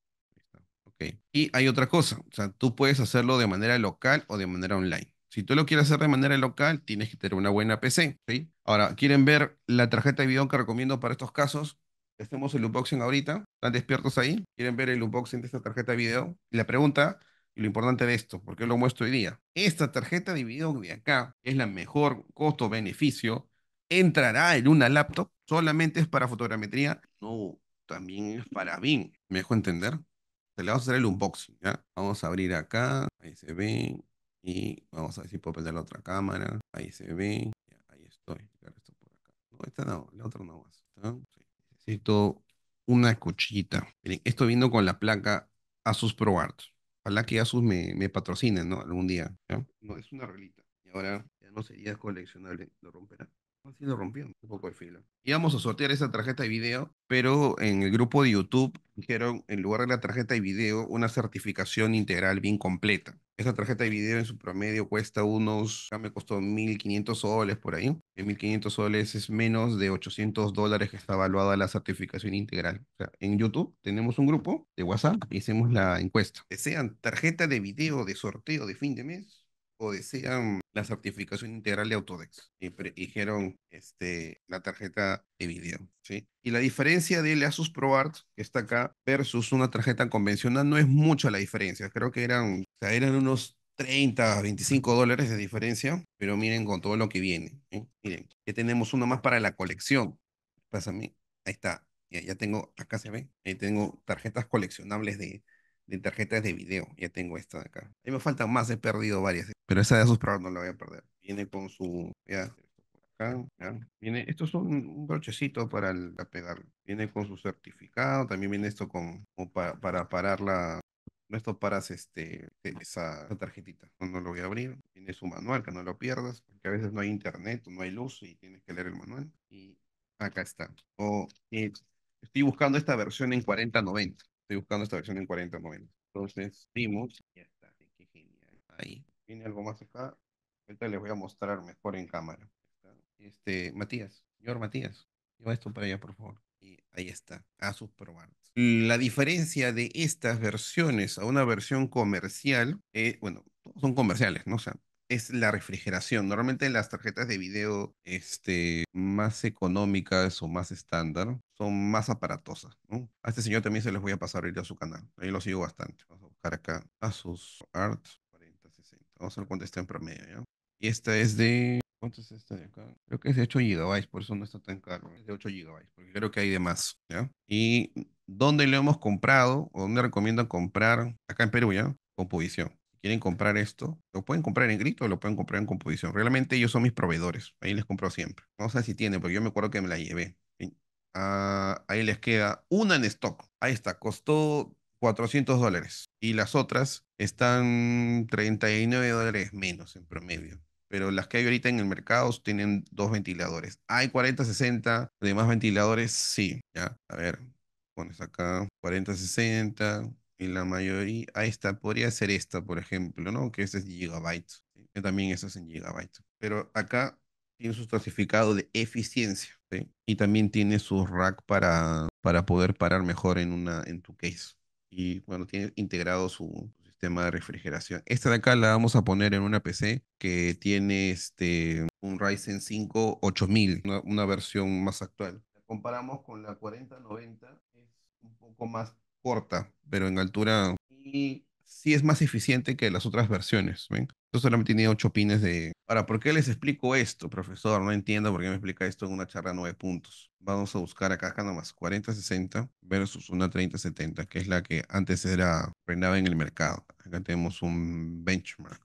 Speaker 1: Y hay otra cosa, o sea, tú puedes hacerlo de manera local o de manera online. Si tú lo quieres hacer de manera local, tienes que tener una buena PC, ¿sí? Ahora, ¿quieren ver la tarjeta de video que recomiendo para estos casos? Hacemos el unboxing ahorita. ¿Están despiertos ahí? ¿Quieren ver el unboxing de esta tarjeta de video? La pregunta, y lo importante de esto, ¿por qué lo muestro hoy día? Esta tarjeta de video de acá es la mejor costo-beneficio. ¿Entrará en una laptop? ¿Solamente es para fotogrametría? No, también es para BIM. ¿Me dejo entender? Le vamos a hacer el unboxing. Vamos a abrir acá, ahí se ve, y vamos a ver si puedo prender la otra cámara, ahí se ve, ahí estoy, esto por acá. No, esta no, la otra no más. Sí. Necesito una cuchillita. Miren, esto vino con la placa Asus ProArt. Ojalá que Asus me, me patrocine, ¿no? Algún día. No, es una relita. Y ahora ya no sería coleccionable. ¿Lo romperá? Así lo rompió, un poco de filo. Íbamos a sortear esa tarjeta de video, pero en el grupo de YouTube dijeron, en lugar de la tarjeta de video, una certificación integral bien completa. Esa tarjeta de video en su promedio cuesta unos, ya me costó 1.500 soles por ahí. En 1.500 soles es menos de 800 dólares que está evaluada la certificación integral. O sea, en YouTube tenemos un grupo de WhatsApp y hicimos la encuesta. Desean tarjeta de video de sorteo de fin de mes o desean la certificación integral de Autodex. Y dijeron este, la tarjeta de video. ¿sí? Y la diferencia del Asus ProArt, que está acá, versus una tarjeta convencional, no es mucha la diferencia. Creo que eran, o sea, eran unos 30, 25 dólares de diferencia, pero miren con todo lo que viene. Miren, que tenemos uno más para la colección. Pásame, ahí está. Ya, ya tengo, acá se ve, ahí tengo tarjetas coleccionables de, de tarjetas de video. Ya tengo esta de acá. Ahí me faltan más, he perdido varias. Pero esa de Asus ProArt no la voy a perder. Viene con su... Ya, acá, ya. Viene, esto es un, brochecito para la pegar. Viene con su certificado. También viene esto con, para, para parar la... Esto paras este, esa, tarjetita. No, no, lo voy a abrir. Tiene su manual, que no lo pierdas, porque a veces no hay internet, no hay luz y tienes que leer el manual. Y acá está. O, estoy buscando esta versión en 4090. Estoy buscando esta versión en 4090. Entonces, vimos. Ya está. Qué genial. Ahí. Viene algo más acá. Ahorita les voy a mostrar mejor en cámara. Este, Matías. Señor Matías. Lleva esto para allá, por favor. Y ahí está. Asus ProArt. La diferencia de estas versiones a una versión comercial, eh, bueno, son comerciales, ¿no? O sea, es la refrigeración. Normalmente las tarjetas de video este, más económicas o más estándar son más aparatosas. ¿no? A este señor también se les voy a pasar ahorita a su canal. Ahí lo sigo bastante. Vamos a buscar acá a sus Art 4060. Vamos a ver cuánto está en promedio. ¿ya? Y esta es de... ¿Cuánto es esta de acá? Creo que es de 8 GB, por eso no está tan caro. Es de 8 GB, porque creo que hay de más. ¿ya? Y ¿dónde lo hemos comprado? ¿O dónde recomiendan comprar? Acá en Perú, ¿ya? Composición quieren comprar esto, lo pueden comprar en grito o lo pueden comprar en composición. Realmente ellos son mis proveedores. Ahí les compro siempre. No sé si tienen, porque yo me acuerdo que me la llevé. Ah, ahí les queda una en stock. Ahí está, costó 400 dólares. Y las otras están 39 dólares menos en promedio. Pero las que hay ahorita en el mercado tienen dos ventiladores. Hay 40, 60 de más ventiladores, sí. Ya, a ver, pones acá 40, 60 y la mayoría, ahí está, podría ser esta, por ejemplo, ¿no? Que este es gigabytes. Que también eso es en gigabytes. Pero acá tiene su certificado de eficiencia, ¿sí? Y también tiene su rack para, para poder parar mejor en, una, en tu case. Y bueno, tiene integrado su sistema de refrigeración. Esta de acá la vamos a poner en una PC que tiene este, un Ryzen 5 8000, una, versión más actual. La comparamos con la 4090, es un poco más corta, pero en altura sí es más eficiente que las otras versiones. ¿ven? Esto solamente tiene 8 pines de... Ahora, ¿por qué les explico esto, profesor? No entiendo por qué me explica esto en una charla de 9 puntos. Vamos a buscar acá, acá nomás 4060 versus una 3070, que es la que antes era reinaba en el mercado. Acá tenemos un benchmark.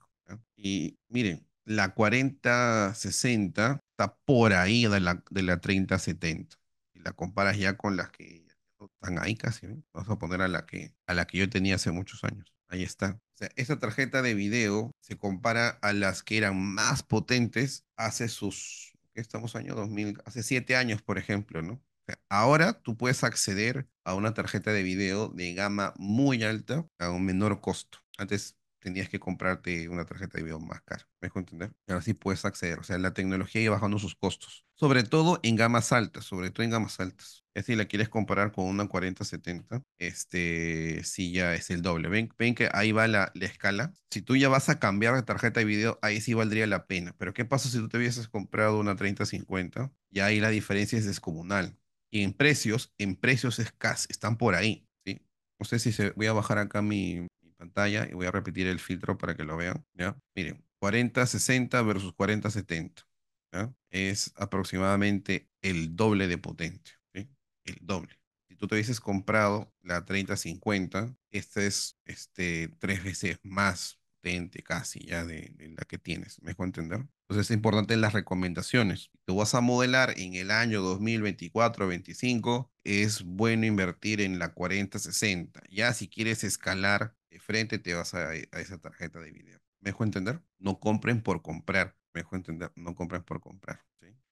Speaker 1: Y miren, la 4060 está por ahí de la, de la 3070. Y la comparas ya con las que están ahí casi. Vamos a poner a la, que, a la que yo tenía hace muchos años. Ahí está. O sea, esta tarjeta de video se compara a las que eran más potentes hace sus, ¿qué estamos año 2000? Hace siete años, por ejemplo, ¿no? O sea, ahora tú puedes acceder a una tarjeta de video de gama muy alta a un menor costo. Antes tenías que comprarte una tarjeta de video más cara. ¿Me dejo entender? Ahora sí puedes acceder. O sea, la tecnología iba bajando sus costos. Sobre todo en gamas altas, sobre todo en gamas altas. Es si la quieres comparar con una 4070, este sí ya es el doble. Ven, ven que ahí va la, la escala. Si tú ya vas a cambiar de tarjeta de video, ahí sí valdría la pena. Pero ¿qué pasa si tú te hubieses comprado una 3050? Y ahí la diferencia es descomunal. Y en precios, en precios es casi, están por ahí. ¿sí? No sé si se, voy a bajar acá mi pantalla y voy a repetir el filtro para que lo vean. ¿ya? Miren, 4060 versus 4070. ¿ya? Es aproximadamente el doble de potente, ¿sí? El doble. Si tú te hubieses comprado la 3050, esta es este, tres veces más potente casi ya de, de la que tienes, ¿me dejo entender? Entonces es importante las recomendaciones. Tú vas a modelar en el año 2024-25, es bueno invertir en la 4060. Ya si quieres escalar de frente, te vas a, a esa tarjeta de video. ¿Me dejo entender? No compren por comprar. Me dejo entender. No compren por comprar.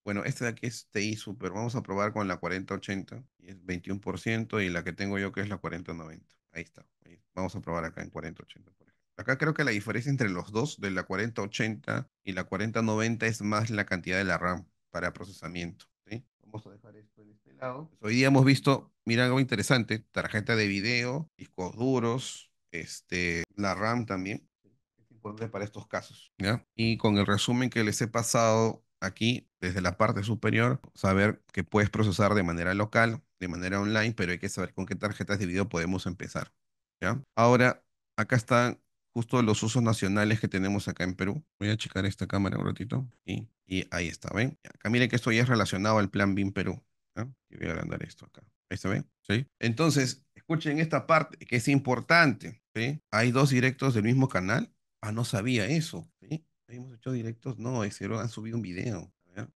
Speaker 1: Bueno, este de aquí es TI Super. Vamos a probar con la 4080 y es 21% y la que tengo yo que es la 4090. Ahí está. Vamos a probar acá en 4080, por ejemplo. Acá creo que la diferencia entre los dos, de la 4080 y la 4090, es más la cantidad de la RAM para procesamiento. Vamos a dejar esto en este lado. Pues hoy día hemos visto, mira algo interesante, tarjeta de video, discos duros, este, la RAM también importante para estos casos. ¿ya? Y con el resumen que les he pasado aquí, desde la parte superior, saber que puedes procesar de manera local, de manera online, pero hay que saber con qué tarjetas de video podemos empezar. ¿ya? Ahora, acá están justo los usos nacionales que tenemos acá en Perú. Voy a checar esta cámara un ratito. Y, y ahí está, ¿ven? Acá miren que esto ya es relacionado al plan BIM Perú. ¿ya? Y voy a agrandar esto acá. Ahí se ve, ¿sí? Entonces, escuchen esta parte que es importante, ¿sí? Hay dos directos del mismo canal Ah, no sabía eso. ¿sí? Hemos hecho directos. No, ese han subido un video.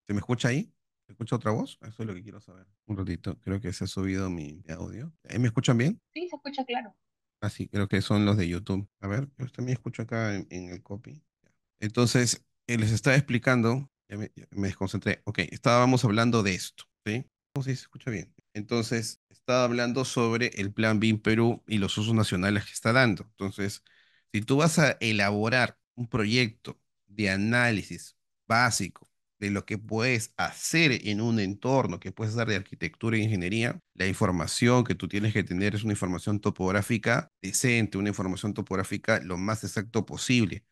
Speaker 1: ¿Se me escucha ahí? ¿Se escucha otra voz? Eso es lo que quiero saber. Un ratito, creo que se ha subido mi, audio. ¿Ahí me escuchan bien?
Speaker 3: Sí, se escucha claro.
Speaker 1: Ah, sí, creo que son los de YouTube. A ver, yo también escucho acá en, en el copy. Entonces, eh, les estaba explicando, ya me, ya me, desconcentré. Ok, estábamos hablando de esto, ¿sí? No sé si se escucha bien. Entonces, estaba hablando sobre el plan BIM Perú y los usos nacionales que está dando. Entonces, si tú vas a elaborar un proyecto de análisis básico de lo que puedes hacer en un entorno que puedes dar de arquitectura e ingeniería, la información que tú tienes que tener es una información topográfica decente, una información topográfica lo más exacto posible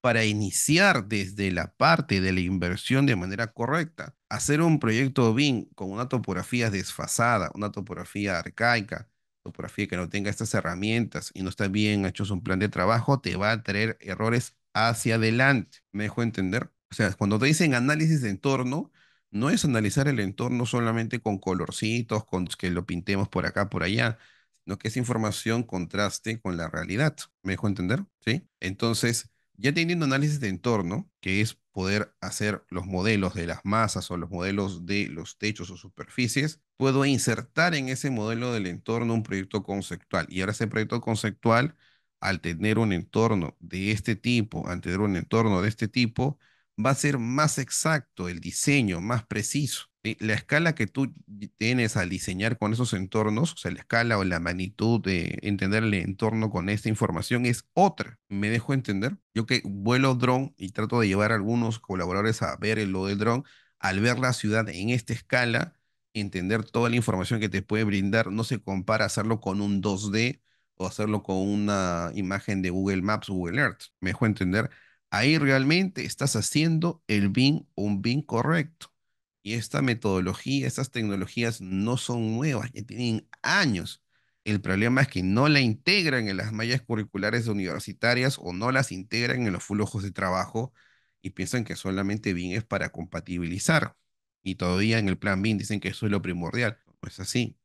Speaker 1: para iniciar desde la parte de la inversión de manera correcta. Hacer un proyecto BIM con una topografía desfasada, una topografía arcaica, topografía que no tenga estas herramientas y no está bien hecho un plan de trabajo, te va a traer errores hacia adelante. ¿Me dejo entender? O sea, cuando te dicen análisis de entorno, no es analizar el entorno solamente con colorcitos, con que lo pintemos por acá, por allá, sino que esa información contraste con la realidad. ¿Me dejo entender? ¿Sí? Entonces, ya teniendo análisis de entorno, que es poder hacer los modelos de las masas o los modelos de los techos o superficies, puedo insertar en ese modelo del entorno un proyecto conceptual. Y ahora ese proyecto conceptual, al tener un entorno de este tipo, al tener un entorno de este tipo, va a ser más exacto el diseño, más preciso. La escala que tú tienes al diseñar con esos entornos, o sea, la escala o la magnitud de entender el entorno con esta información es otra. ¿Me dejo entender? Yo que vuelo dron y trato de llevar a algunos colaboradores a ver lo del dron, al ver la ciudad en esta escala, entender toda la información que te puede brindar, no se compara hacerlo con un 2D o hacerlo con una imagen de Google Maps o Google Earth. ¿Me dejo entender? Ahí realmente estás haciendo el BIM un BIM correcto. Y esta metodología, estas tecnologías no son nuevas, ya tienen años. El problema es que no la integran en las mallas curriculares universitarias o no las integran en los flujos de trabajo y piensan que solamente BIM es para compatibilizar. Y todavía en el plan BIM dicen que eso es lo primordial. No es así.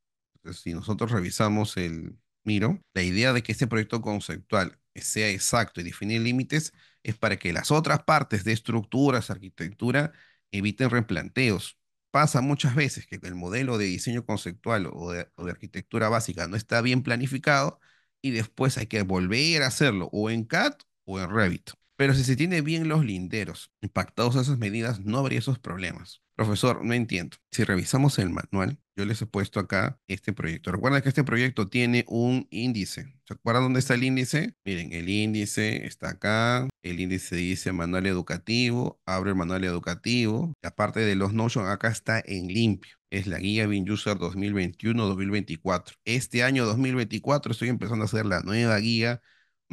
Speaker 1: Si nosotros revisamos el Miro, la idea de que este proyecto conceptual sea exacto y definir límites es para que las otras partes de estructuras, arquitectura, eviten replanteos. Pasa muchas veces que el modelo de diseño conceptual o de, arquitectura básica no está bien planificado y después hay que volver a hacerlo o en CAD o en Revit. Pero si se tiene bien los linderos impactados a esas medidas, no habría esos problemas. Profesor, no entiendo. Si revisamos el manual, yo les he puesto acá este proyecto. Recuerda que este proyecto tiene un índice. ¿Se acuerdan dónde está el índice? Miren, el índice está acá. El índice dice manual educativo. Abre el manual educativo. La parte de los Notion acá está en limpio. Es la guía BinUser 2021-2024. Este año 2024 estoy empezando a hacer la nueva guía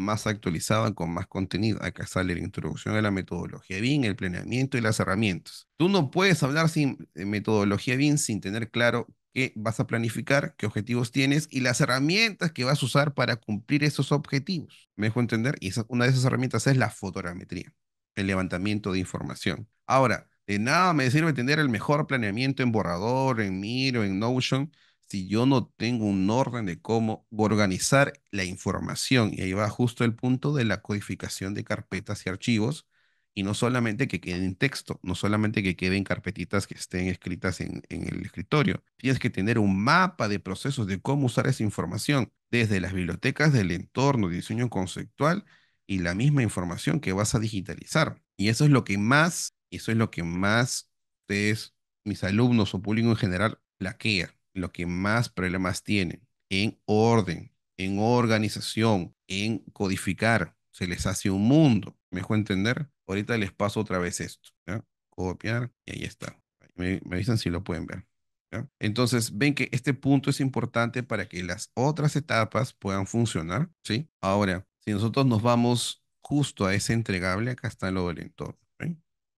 Speaker 1: más actualizada con más contenido. Acá sale la introducción a la metodología BIM, el planeamiento y las herramientas. Tú no puedes hablar sin eh, metodología BIM sin tener claro qué vas a planificar, qué objetivos tienes y las herramientas que vas a usar para cumplir esos objetivos. ¿Me dejo entender? Y una de esas herramientas es la fotogrametría, el levantamiento de información. Ahora, de nada me sirve tener el mejor planeamiento en borrador, en Miro, en Notion, si yo no tengo un orden de cómo organizar la información, y ahí va justo el punto de la codificación de carpetas y archivos, y no solamente que queden en texto, no solamente que queden carpetitas que estén escritas en, en el escritorio, tienes que tener un mapa de procesos de cómo usar esa información, desde las bibliotecas del entorno, diseño conceptual y la misma información que vas a digitalizar. Y eso es lo que más, eso es lo que más ustedes, mis alumnos o público en general, plaquea lo que más problemas tienen en orden, en organización, en codificar. Se les hace un mundo. ¿Me entender? Ahorita les paso otra vez esto. Copiar y ahí está. Me, me avisan si lo pueden ver. Entonces, ven que este punto es importante para que las otras etapas puedan funcionar. ¿sí? Ahora, si nosotros nos vamos justo a ese entregable, acá está lo del entorno.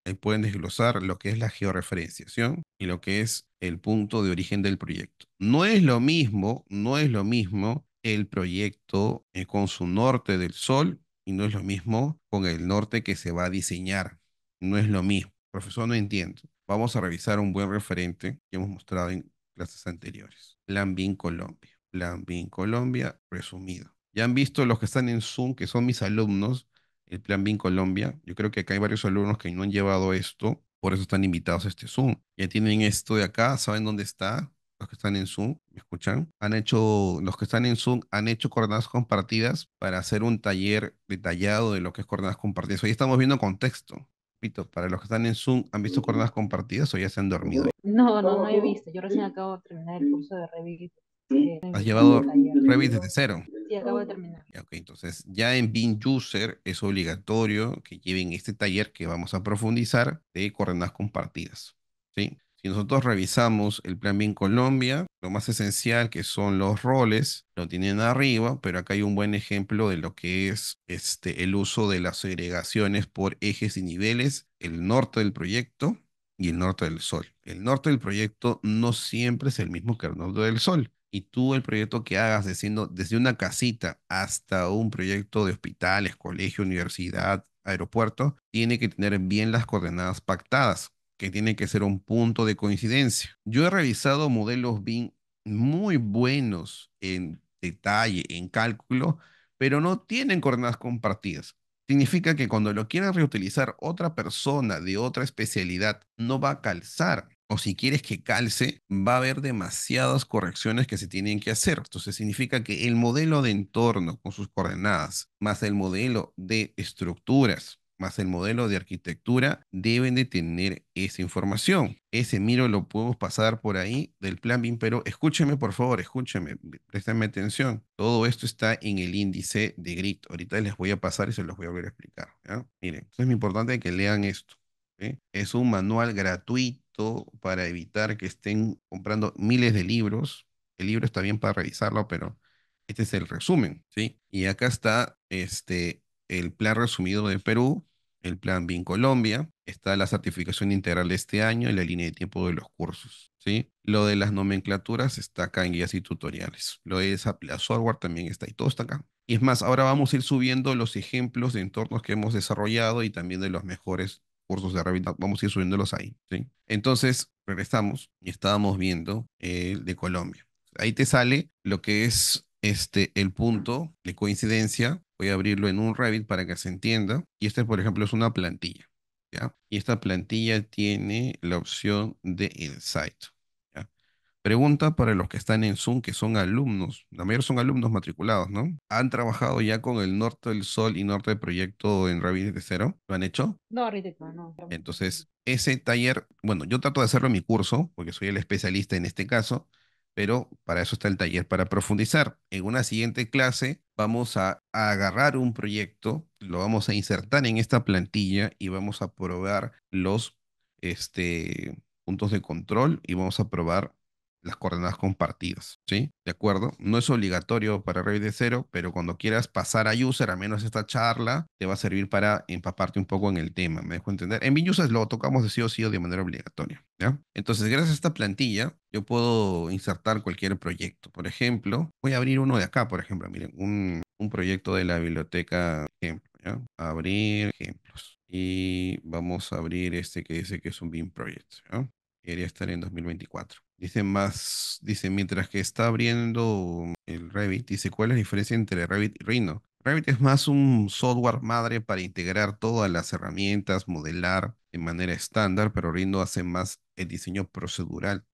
Speaker 1: Ahí pueden desglosar lo que es la georreferenciación y lo que es el punto de origen del proyecto. No es lo mismo, no es lo mismo el proyecto eh, con su norte del sol y no es lo mismo con el norte que se va a diseñar. No es lo mismo. Profesor, no entiendo. Vamos a revisar un buen referente que hemos mostrado en clases anteriores. Plan BIM Colombia. Plan BIM Colombia resumido. Ya han visto los que están en Zoom, que son mis alumnos, el Plan BIM Colombia. Yo creo que acá hay varios alumnos que no han llevado esto, por eso están invitados a este Zoom. Ya tienen esto de acá, saben dónde está. Los que están en Zoom, ¿me escuchan? Han hecho, los que están en Zoom han hecho coordenadas compartidas para hacer un taller detallado de lo que es coordenadas compartidas. Hoy estamos viendo contexto. Repito, para los que están en Zoom, ¿han visto coordenadas compartidas o ya se han dormido?
Speaker 3: No, no, no he visto. Yo recién acabo de terminar el curso de Revit.
Speaker 1: Eh, ¿Has llevado Revit desde cero?
Speaker 3: Sí, acabo de terminar.
Speaker 1: Okay, entonces, ya en BIM User es obligatorio que lleven este taller que vamos a profundizar de coordenadas compartidas. ¿sí? Si nosotros revisamos el plan BIM Colombia, lo más esencial que son los roles, lo tienen arriba, pero acá hay un buen ejemplo de lo que es este, el uso de las segregaciones por ejes y niveles, el norte del proyecto y el norte del sol. El norte del proyecto no siempre es el mismo que el norte del sol y tú el proyecto que hagas desde, desde una casita hasta un proyecto de hospitales, colegio, universidad, aeropuerto, tiene que tener bien las coordenadas pactadas, que tiene que ser un punto de coincidencia. Yo he revisado modelos BIM muy buenos en detalle, en cálculo, pero no tienen coordenadas compartidas. Significa que cuando lo quiera reutilizar otra persona de otra especialidad, no va a calzar o si quieres que calce, va a haber demasiadas correcciones que se tienen que hacer. Entonces significa que el modelo de entorno con sus coordenadas, más el modelo de estructuras, más el modelo de arquitectura, deben de tener esa información. Ese miro lo podemos pasar por ahí del plan BIM, pero escúcheme por favor, escúcheme, préstame atención. Todo esto está en el índice de grid. Ahorita les voy a pasar y se los voy a volver a explicar. Miren, es muy importante que lean esto. Es un manual gratuito para evitar que estén comprando miles de libros. El libro está bien para revisarlo, pero este es el resumen, ¿sí? Y acá está este, el plan resumido de Perú, el plan BIM Colombia, está la certificación integral de este año y la línea de tiempo de los cursos, ¿sí? Lo de las nomenclaturas está acá en guías y tutoriales. Lo de la software también está y todo está acá. Y es más, ahora vamos a ir subiendo los ejemplos de entornos que hemos desarrollado y también de los mejores cursos de Revit, vamos a ir subiéndolos ahí, ¿sí? Entonces, regresamos y estábamos viendo el de Colombia. Ahí te sale lo que es este, el punto de coincidencia. Voy a abrirlo en un Revit para que se entienda. Y este, por ejemplo, es una plantilla. Y esta plantilla tiene la opción de Insight. Pregunta para los que están en Zoom, que son alumnos. La mayoría son alumnos matriculados, ¿no? ¿Han trabajado ya con el Norte del Sol y Norte del Proyecto en Revit de cero? ¿Lo han hecho?
Speaker 3: No, arquitecto, no.
Speaker 1: Entonces, ese taller, bueno, yo trato de hacerlo en mi curso, porque soy el especialista en este caso, pero para eso está el taller, para profundizar. En una siguiente clase vamos a, a agarrar un proyecto, lo vamos a insertar en esta plantilla y vamos a probar los este, puntos de control y vamos a probar las coordenadas compartidas, ¿sí? ¿De acuerdo? No es obligatorio para Revit de cero, pero cuando quieras pasar a user, al menos esta charla, te va a servir para empaparte un poco en el tema, ¿me dejo entender? En BinUser lo tocamos de sí o sí o de manera obligatoria, ¿ya? Entonces, gracias a esta plantilla, yo puedo insertar cualquier proyecto. Por ejemplo, voy a abrir uno de acá, por ejemplo, miren, un, un proyecto de la biblioteca, ejemplo, ¿ya? Abrir ejemplos. Y vamos a abrir este que dice que es un BIM Project, ¿ya? Quería estar en 2024. Dice más, dice, mientras que está abriendo el Revit, dice, ¿cuál es la diferencia entre Revit y Rhino? Revit es más un software madre para integrar todas las herramientas, modelar de manera estándar, pero Rhino hace más el diseño procedural.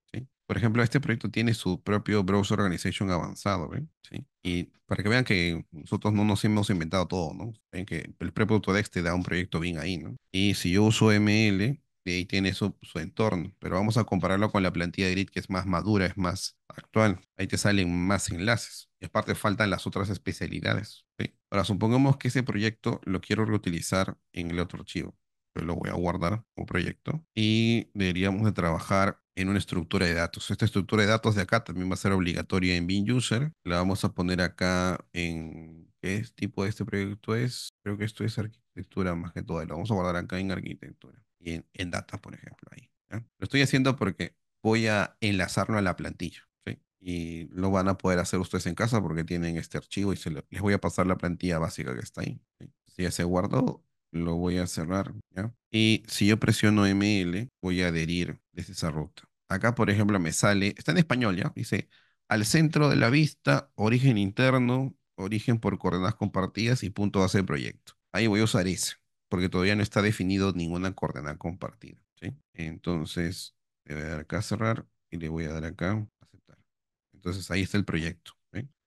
Speaker 1: Por ejemplo, este proyecto tiene su propio Browser Organization avanzado. ¿Sí? Y para que vean que nosotros no nos hemos inventado todo, ¿no? Ven que el propio Autodesk te da un proyecto bien ahí, ¿no? Y si yo uso ML, y ahí tiene su, su entorno, pero vamos a compararlo con la plantilla de grid que es más madura, es más actual. Ahí te salen más enlaces y aparte faltan las otras especialidades. Ahora, supongamos que ese proyecto lo quiero reutilizar en el otro archivo. Yo lo voy a guardar como proyecto y deberíamos de trabajar en una estructura de datos. Esta estructura de datos de acá también va a ser obligatoria en BinUser. La vamos a poner acá en... ¿Qué tipo de este proyecto es? Creo que esto es arquitectura más que todo. Lo vamos a guardar acá en arquitectura y en, en data, por ejemplo. Ahí, ¿ya? Lo estoy haciendo porque voy a enlazarlo a la plantilla. ¿sí? Y lo van a poder hacer ustedes en casa porque tienen este archivo y se lo- les voy a pasar la plantilla básica que está ahí. ¿sí? Si ya se guardó, lo voy a cerrar. ¿ya? Y si yo presiono ML, voy a adherir desde esa ruta. Acá, por ejemplo, me sale, está en español ya, dice, al centro de la vista, origen interno, origen por coordenadas compartidas y punto base de proyecto. Ahí voy a usar ese, porque todavía no está definido ninguna coordenada compartida. ¿sí? Entonces, le voy a dar acá a cerrar y le voy a dar acá a aceptar. Entonces, ahí está el proyecto.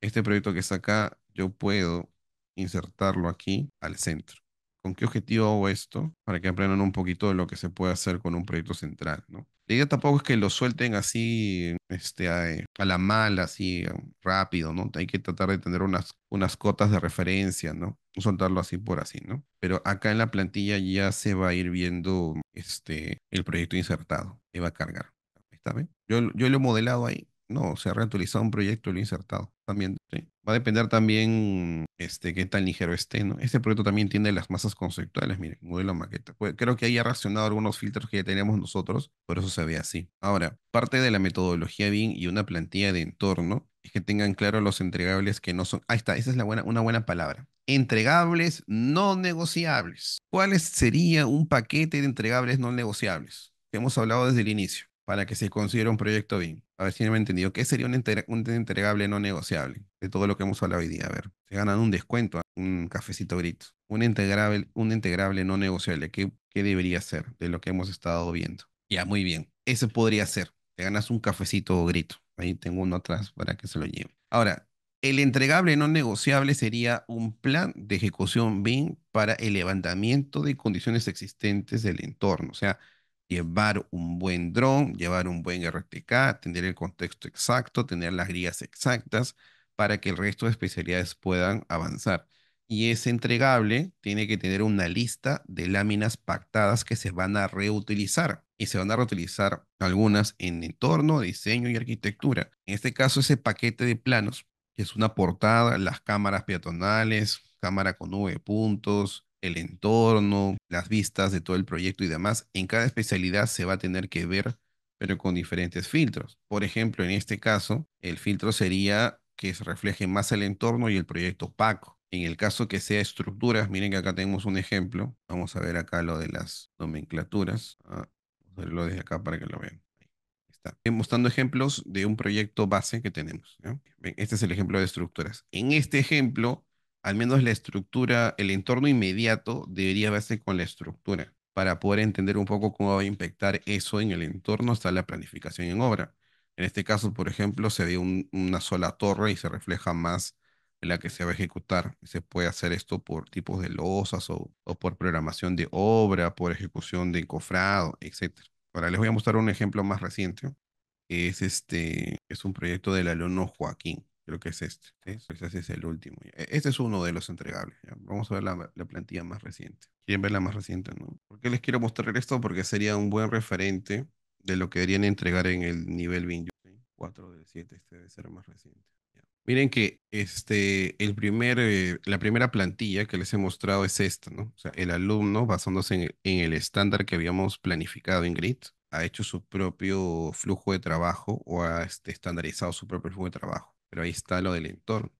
Speaker 1: Este proyecto que está acá, yo puedo insertarlo aquí al centro. ¿Con qué objetivo hago esto? Para que aprendan un poquito de lo que se puede hacer con un proyecto central, ¿no? La idea tampoco es que lo suelten así, este, a, la mala, así, eh, rápido, ¿no? Hay que tratar de tener unas, unas cotas de referencia, ¿no? No soltarlo así por así, ¿no? Pero acá en la plantilla ya se va a ir viendo, este, el proyecto insertado. Y va a cargar. ¿Está bien? Yo, yo lo he modelado ahí. No, se ha reutilizado un proyecto y lo he insertado. También. Va a depender también este, qué tan ligero esté, ¿no? Este proyecto también tiene las masas conceptuales, miren, modelo maqueta. Pues, creo que ahí ha reaccionado algunos filtros que ya teníamos nosotros, por eso se ve así. Ahora, parte de la metodología BIM y una plantilla de entorno es que tengan claro los entregables que no son. Ahí está, esa es la buena, una buena palabra. Entregables no negociables. ¿Cuál sería un paquete de entregables no negociables? Que hemos hablado desde el inicio para que se considere un proyecto BIM. A ver si me he entendido. ¿Qué sería un, entre- entregable no negociable? De todo lo que hemos hablado hoy día. A ver, se ganan un descuento, un cafecito grito. Un integrable, un integrable no negociable. ¿Qué, qué debería ser de lo que hemos estado viendo? Ya, muy bien. Ese podría ser. Te ganas un cafecito grito. Ahí tengo uno atrás para que se lo lleve. Ahora, el entregable no negociable sería un plan de ejecución BIM para el levantamiento de condiciones existentes del entorno. O sea, llevar un buen dron, llevar un buen RTK, tener el contexto exacto, tener las guías exactas para que el resto de especialidades puedan avanzar. Y ese entregable tiene que tener una lista de láminas pactadas que se van a reutilizar. Y se van a reutilizar algunas en entorno, diseño y arquitectura. En este caso, ese paquete de planos, que es una portada, las cámaras peatonales, cámara con nueve puntos, el entorno, las vistas de todo el proyecto y demás, en cada especialidad se va a tener que ver, pero con diferentes filtros. Por ejemplo, en este caso, el filtro sería que se refleje más el entorno y el proyecto opaco. En el caso que sea estructuras, miren que acá tenemos un ejemplo. Vamos a ver acá lo de las nomenclaturas. Ah, vamos a verlo desde acá para que lo vean. Ahí está. Mostrando ejemplos de un proyecto base que tenemos. Este es el ejemplo de estructuras. En este ejemplo, al menos la estructura, el entorno inmediato debería verse con la estructura para poder entender un poco cómo va a impactar eso en el entorno hasta la planificación en obra. En este caso, por ejemplo, se ve un- una sola torre y se refleja más en la que se va a ejecutar. Se puede hacer esto por tipos de losas o, por programación de obra, por ejecución de encofrado, etcétera. Ahora les voy a mostrar un ejemplo más reciente es este, es un proyecto del alumno Joaquín, creo que es este, ¿sí? Pues ese es el último. E- Este es uno de los entregables. Vamos a ver la, la plantilla más reciente. ¿Quieren ver la más reciente, no? ¿Por qué les quiero mostrar esto? Porque sería un buen referente de lo que deberían entregar en el nivel 20, ¿sí? 4 del 7, este debe ser más reciente. Miren que este, el primer, eh, la primera plantilla que les he mostrado es esta, ¿no? O sea, el alumno, basándose en, en el estándar que habíamos planificado en Grid, ha hecho su propio flujo de trabajo o ha este, estandarizado su propio flujo de trabajo. Pero ahí está lo del entorno.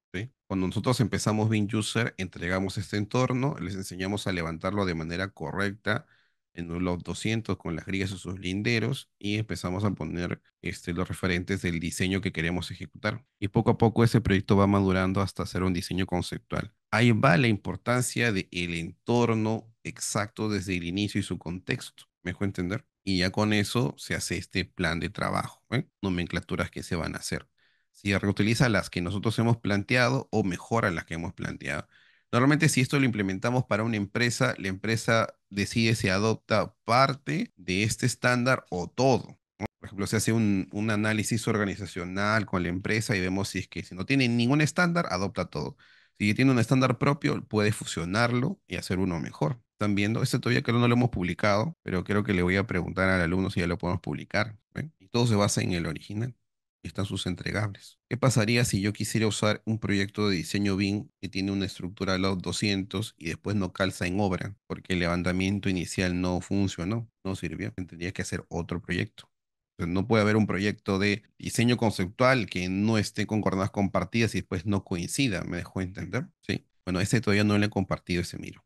Speaker 1: Cuando nosotros empezamos Bean User, entregamos este entorno, les enseñamos a levantarlo de manera correcta en los 200 con las griegas y sus linderos y empezamos a poner este, los referentes del diseño que queremos ejecutar. Y poco a poco ese proyecto va madurando hasta hacer un diseño conceptual. Ahí va la importancia del entorno exacto desde el inicio y su contexto. ¿Me dejo entender? Y ya con eso se hace este plan de trabajo, ¿eh? nomenclaturas que se van a hacer. Si reutiliza las que nosotros hemos planteado o mejora las que hemos planteado. Normalmente si esto lo implementamos para una empresa, la empresa decide si adopta parte de este estándar o todo. Por ejemplo, se hace un, un análisis organizacional con la empresa y vemos si es que si no tiene ningún estándar, adopta todo. Si tiene un estándar propio, puede fusionarlo y hacer uno mejor. ¿Están viendo? Este todavía que no lo hemos publicado, pero creo que le voy a preguntar al alumno si ya lo podemos publicar. Y todo se basa en el original. Están sus entregables. ¿Qué pasaría si yo quisiera usar un proyecto de diseño BIM que tiene una estructura de los 200 y después no calza en obra? Porque el levantamiento inicial no funcionó, no sirvió. Tendría que hacer otro proyecto. No puede haber un proyecto de diseño conceptual que no esté con coordenadas compartidas y después no coincida. ¿Me dejó entender? Sí. Bueno, ese todavía no le he compartido ese miro.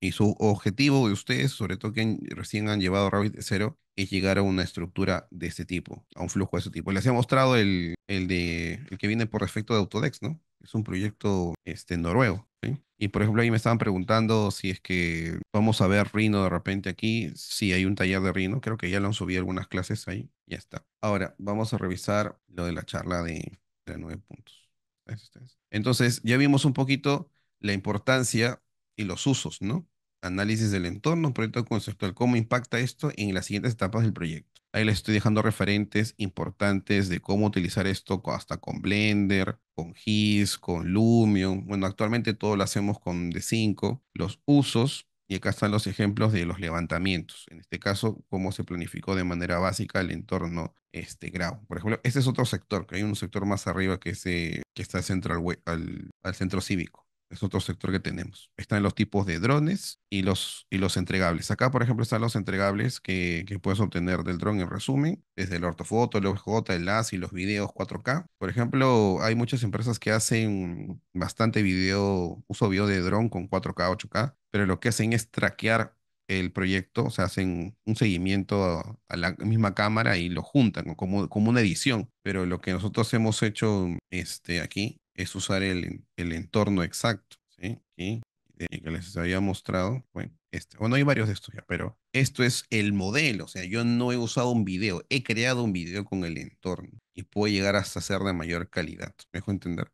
Speaker 1: Y su objetivo de ustedes, sobre todo que recién han llevado de cero, es llegar a una estructura de este tipo, a un flujo de este tipo. Les he mostrado el, el de, el que viene por defecto de Autodex, ¿no? Es un proyecto este, noruego, ¿sí? Y por ejemplo, ahí me estaban preguntando si es que vamos a ver Rhino de repente aquí. Sí, hay un taller de Rhino, creo que ya lo han subido algunas clases ahí. Ya está. Ahora, vamos a revisar lo de la charla de, de nueve puntos. Entonces, ya vimos un poquito la importancia y los usos, ¿no? Análisis del entorno, proyecto conceptual, cómo impacta esto en las siguientes etapas del proyecto. Ahí les estoy dejando referentes importantes de cómo utilizar esto hasta con Blender, con GIS, con Lumion. Bueno, actualmente todo lo hacemos con D5. Los usos, y acá están los ejemplos de los levantamientos. En este caso, cómo se planificó de manera básica el entorno este grau. Por ejemplo, este es otro sector, que hay un sector más arriba que, es, eh, que está centro al- al centro cívico. Es otro sector que tenemos. Están los tipos de drones y los, y los entregables. Acá, por ejemplo, están los entregables que, que puedes obtener del dron en resumen, desde el ortofoto, el OBJ, el LAS y los videos 4K. Por ejemplo, hay muchas empresas que hacen bastante video, uso video de dron con 4K, 8K, pero lo que hacen es traquear el proyecto, o sea, hacen un seguimiento a, la misma cámara y lo juntan como, como una edición. Pero lo que nosotros hemos hecho este, aquí es usar el, el entorno exacto, ¿sí? De- que les había mostrado, bueno, este, bueno, hay varios de estos ya, pero esto es el modelo, o sea, yo no he usado un video, he creado un video con el entorno y puede llegar hasta ser de mayor calidad, ¿me dejo entender?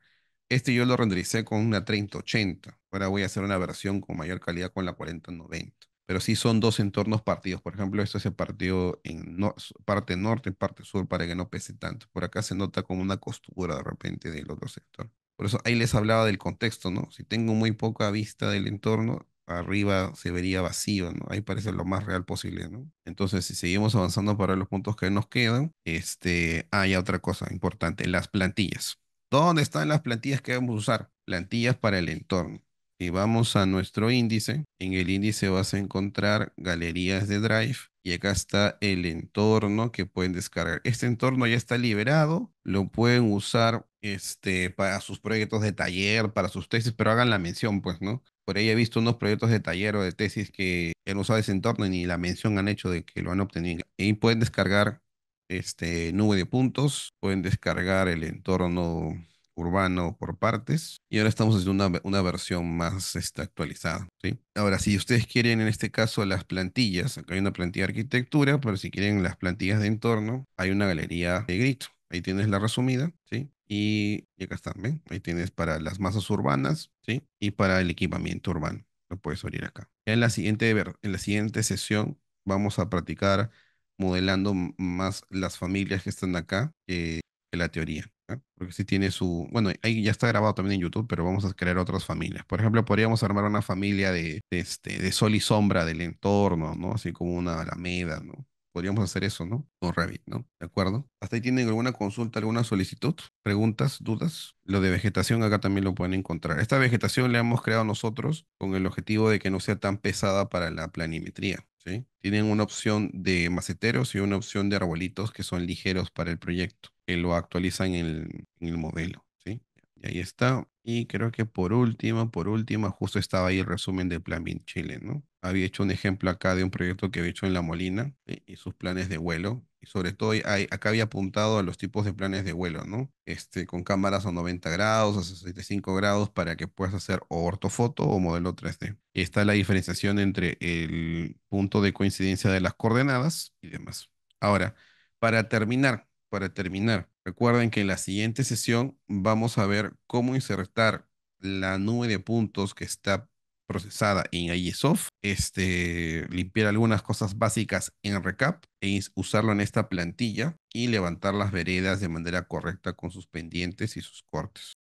Speaker 1: Este yo lo rendericé con una 3080. Ahora voy a hacer una versión con mayor calidad con la 4090. Pero sí son dos entornos partidos. Por ejemplo, esto se partió en parte norte y parte sur para que no pese tanto. Por acá se nota como una costura de repente del otro sector. Por eso ahí les hablaba del contexto, ¿no? Si tengo muy poca vista del entorno, arriba se vería vacío, ¿no? Ahí parece lo más real posible, ¿no? Entonces, si seguimos avanzando para los puntos que nos quedan, este, hay otra cosa importante, las plantillas. ¿Dónde están las plantillas que vamos a usar? Plantillas para el entorno. Si vamos a nuestro índice, en el índice vas a encontrar galerías de Drive y acá está el entorno que pueden descargar. Este entorno ya está liberado, lo pueden usar este, para sus proyectos de taller, para sus tesis, pero hagan la mención, pues, ¿no? Por ahí he visto unos proyectos de taller o de tesis que han usado ese entorno y ni la mención han hecho de que lo han obtenido. Y pueden descargar este, nube de puntos, pueden descargar el entorno urbano por partes y ahora estamos haciendo una, una versión más este, actualizada, ¿sí? Ahora, si ustedes quieren en este caso las plantillas, acá hay una plantilla de arquitectura, pero si quieren las plantillas de entorno, hay una galería de grito. Ahí tienes la resumida, ¿sí? Y, y acá está, ¿ven? Ahí tienes para las masas urbanas, ¿sí? Y para el equipamiento urbano. Lo puedes abrir acá. En la siguiente, en la siguiente sesión vamos a practicar modelando más las familias que están acá que, que la teoría. Porque sí tiene su... Bueno, ahí ya está grabado también en YouTube, pero vamos a crear otras familias. Por ejemplo, podríamos armar una familia de, de este, de sol y sombra del entorno, ¿no? Así como una alameda, ¿no? Podríamos hacer eso, ¿no? Con Revit, ¿no? ¿De acuerdo? ¿Hasta ahí tienen alguna consulta, alguna solicitud? ¿Preguntas, dudas? Lo de vegetación acá también lo pueden encontrar. Esta vegetación la hemos creado nosotros con el objetivo de que no sea tan pesada para la planimetría, ¿sí? Tienen una opción de maceteros y una opción de arbolitos que son ligeros para el proyecto, que lo actualizan en el, modelo, ¿sí? Y ahí está. Y creo que por último, por último, justo estaba ahí el resumen del Plan BIM Chile, ¿no? Había hecho un ejemplo acá de un proyecto que había hecho en La Molina ¿sí? y sus planes de vuelo. Y sobre todo hay- acá había apuntado a los tipos de planes de vuelo, ¿no? Este, con cámaras a 90 grados, a 65 grados, para que puedas hacer o ortofoto o modelo 3D. Y está la diferenciación entre el punto de coincidencia de las coordenadas y demás. Ahora, para terminar, para terminar, recuerden que en la siguiente sesión vamos a ver cómo insertar la nube de puntos que está procesada en IESOF, este, limpiar algunas cosas básicas en Recap e usarlo en esta plantilla y levantar las veredas de manera correcta con sus pendientes y sus cortes.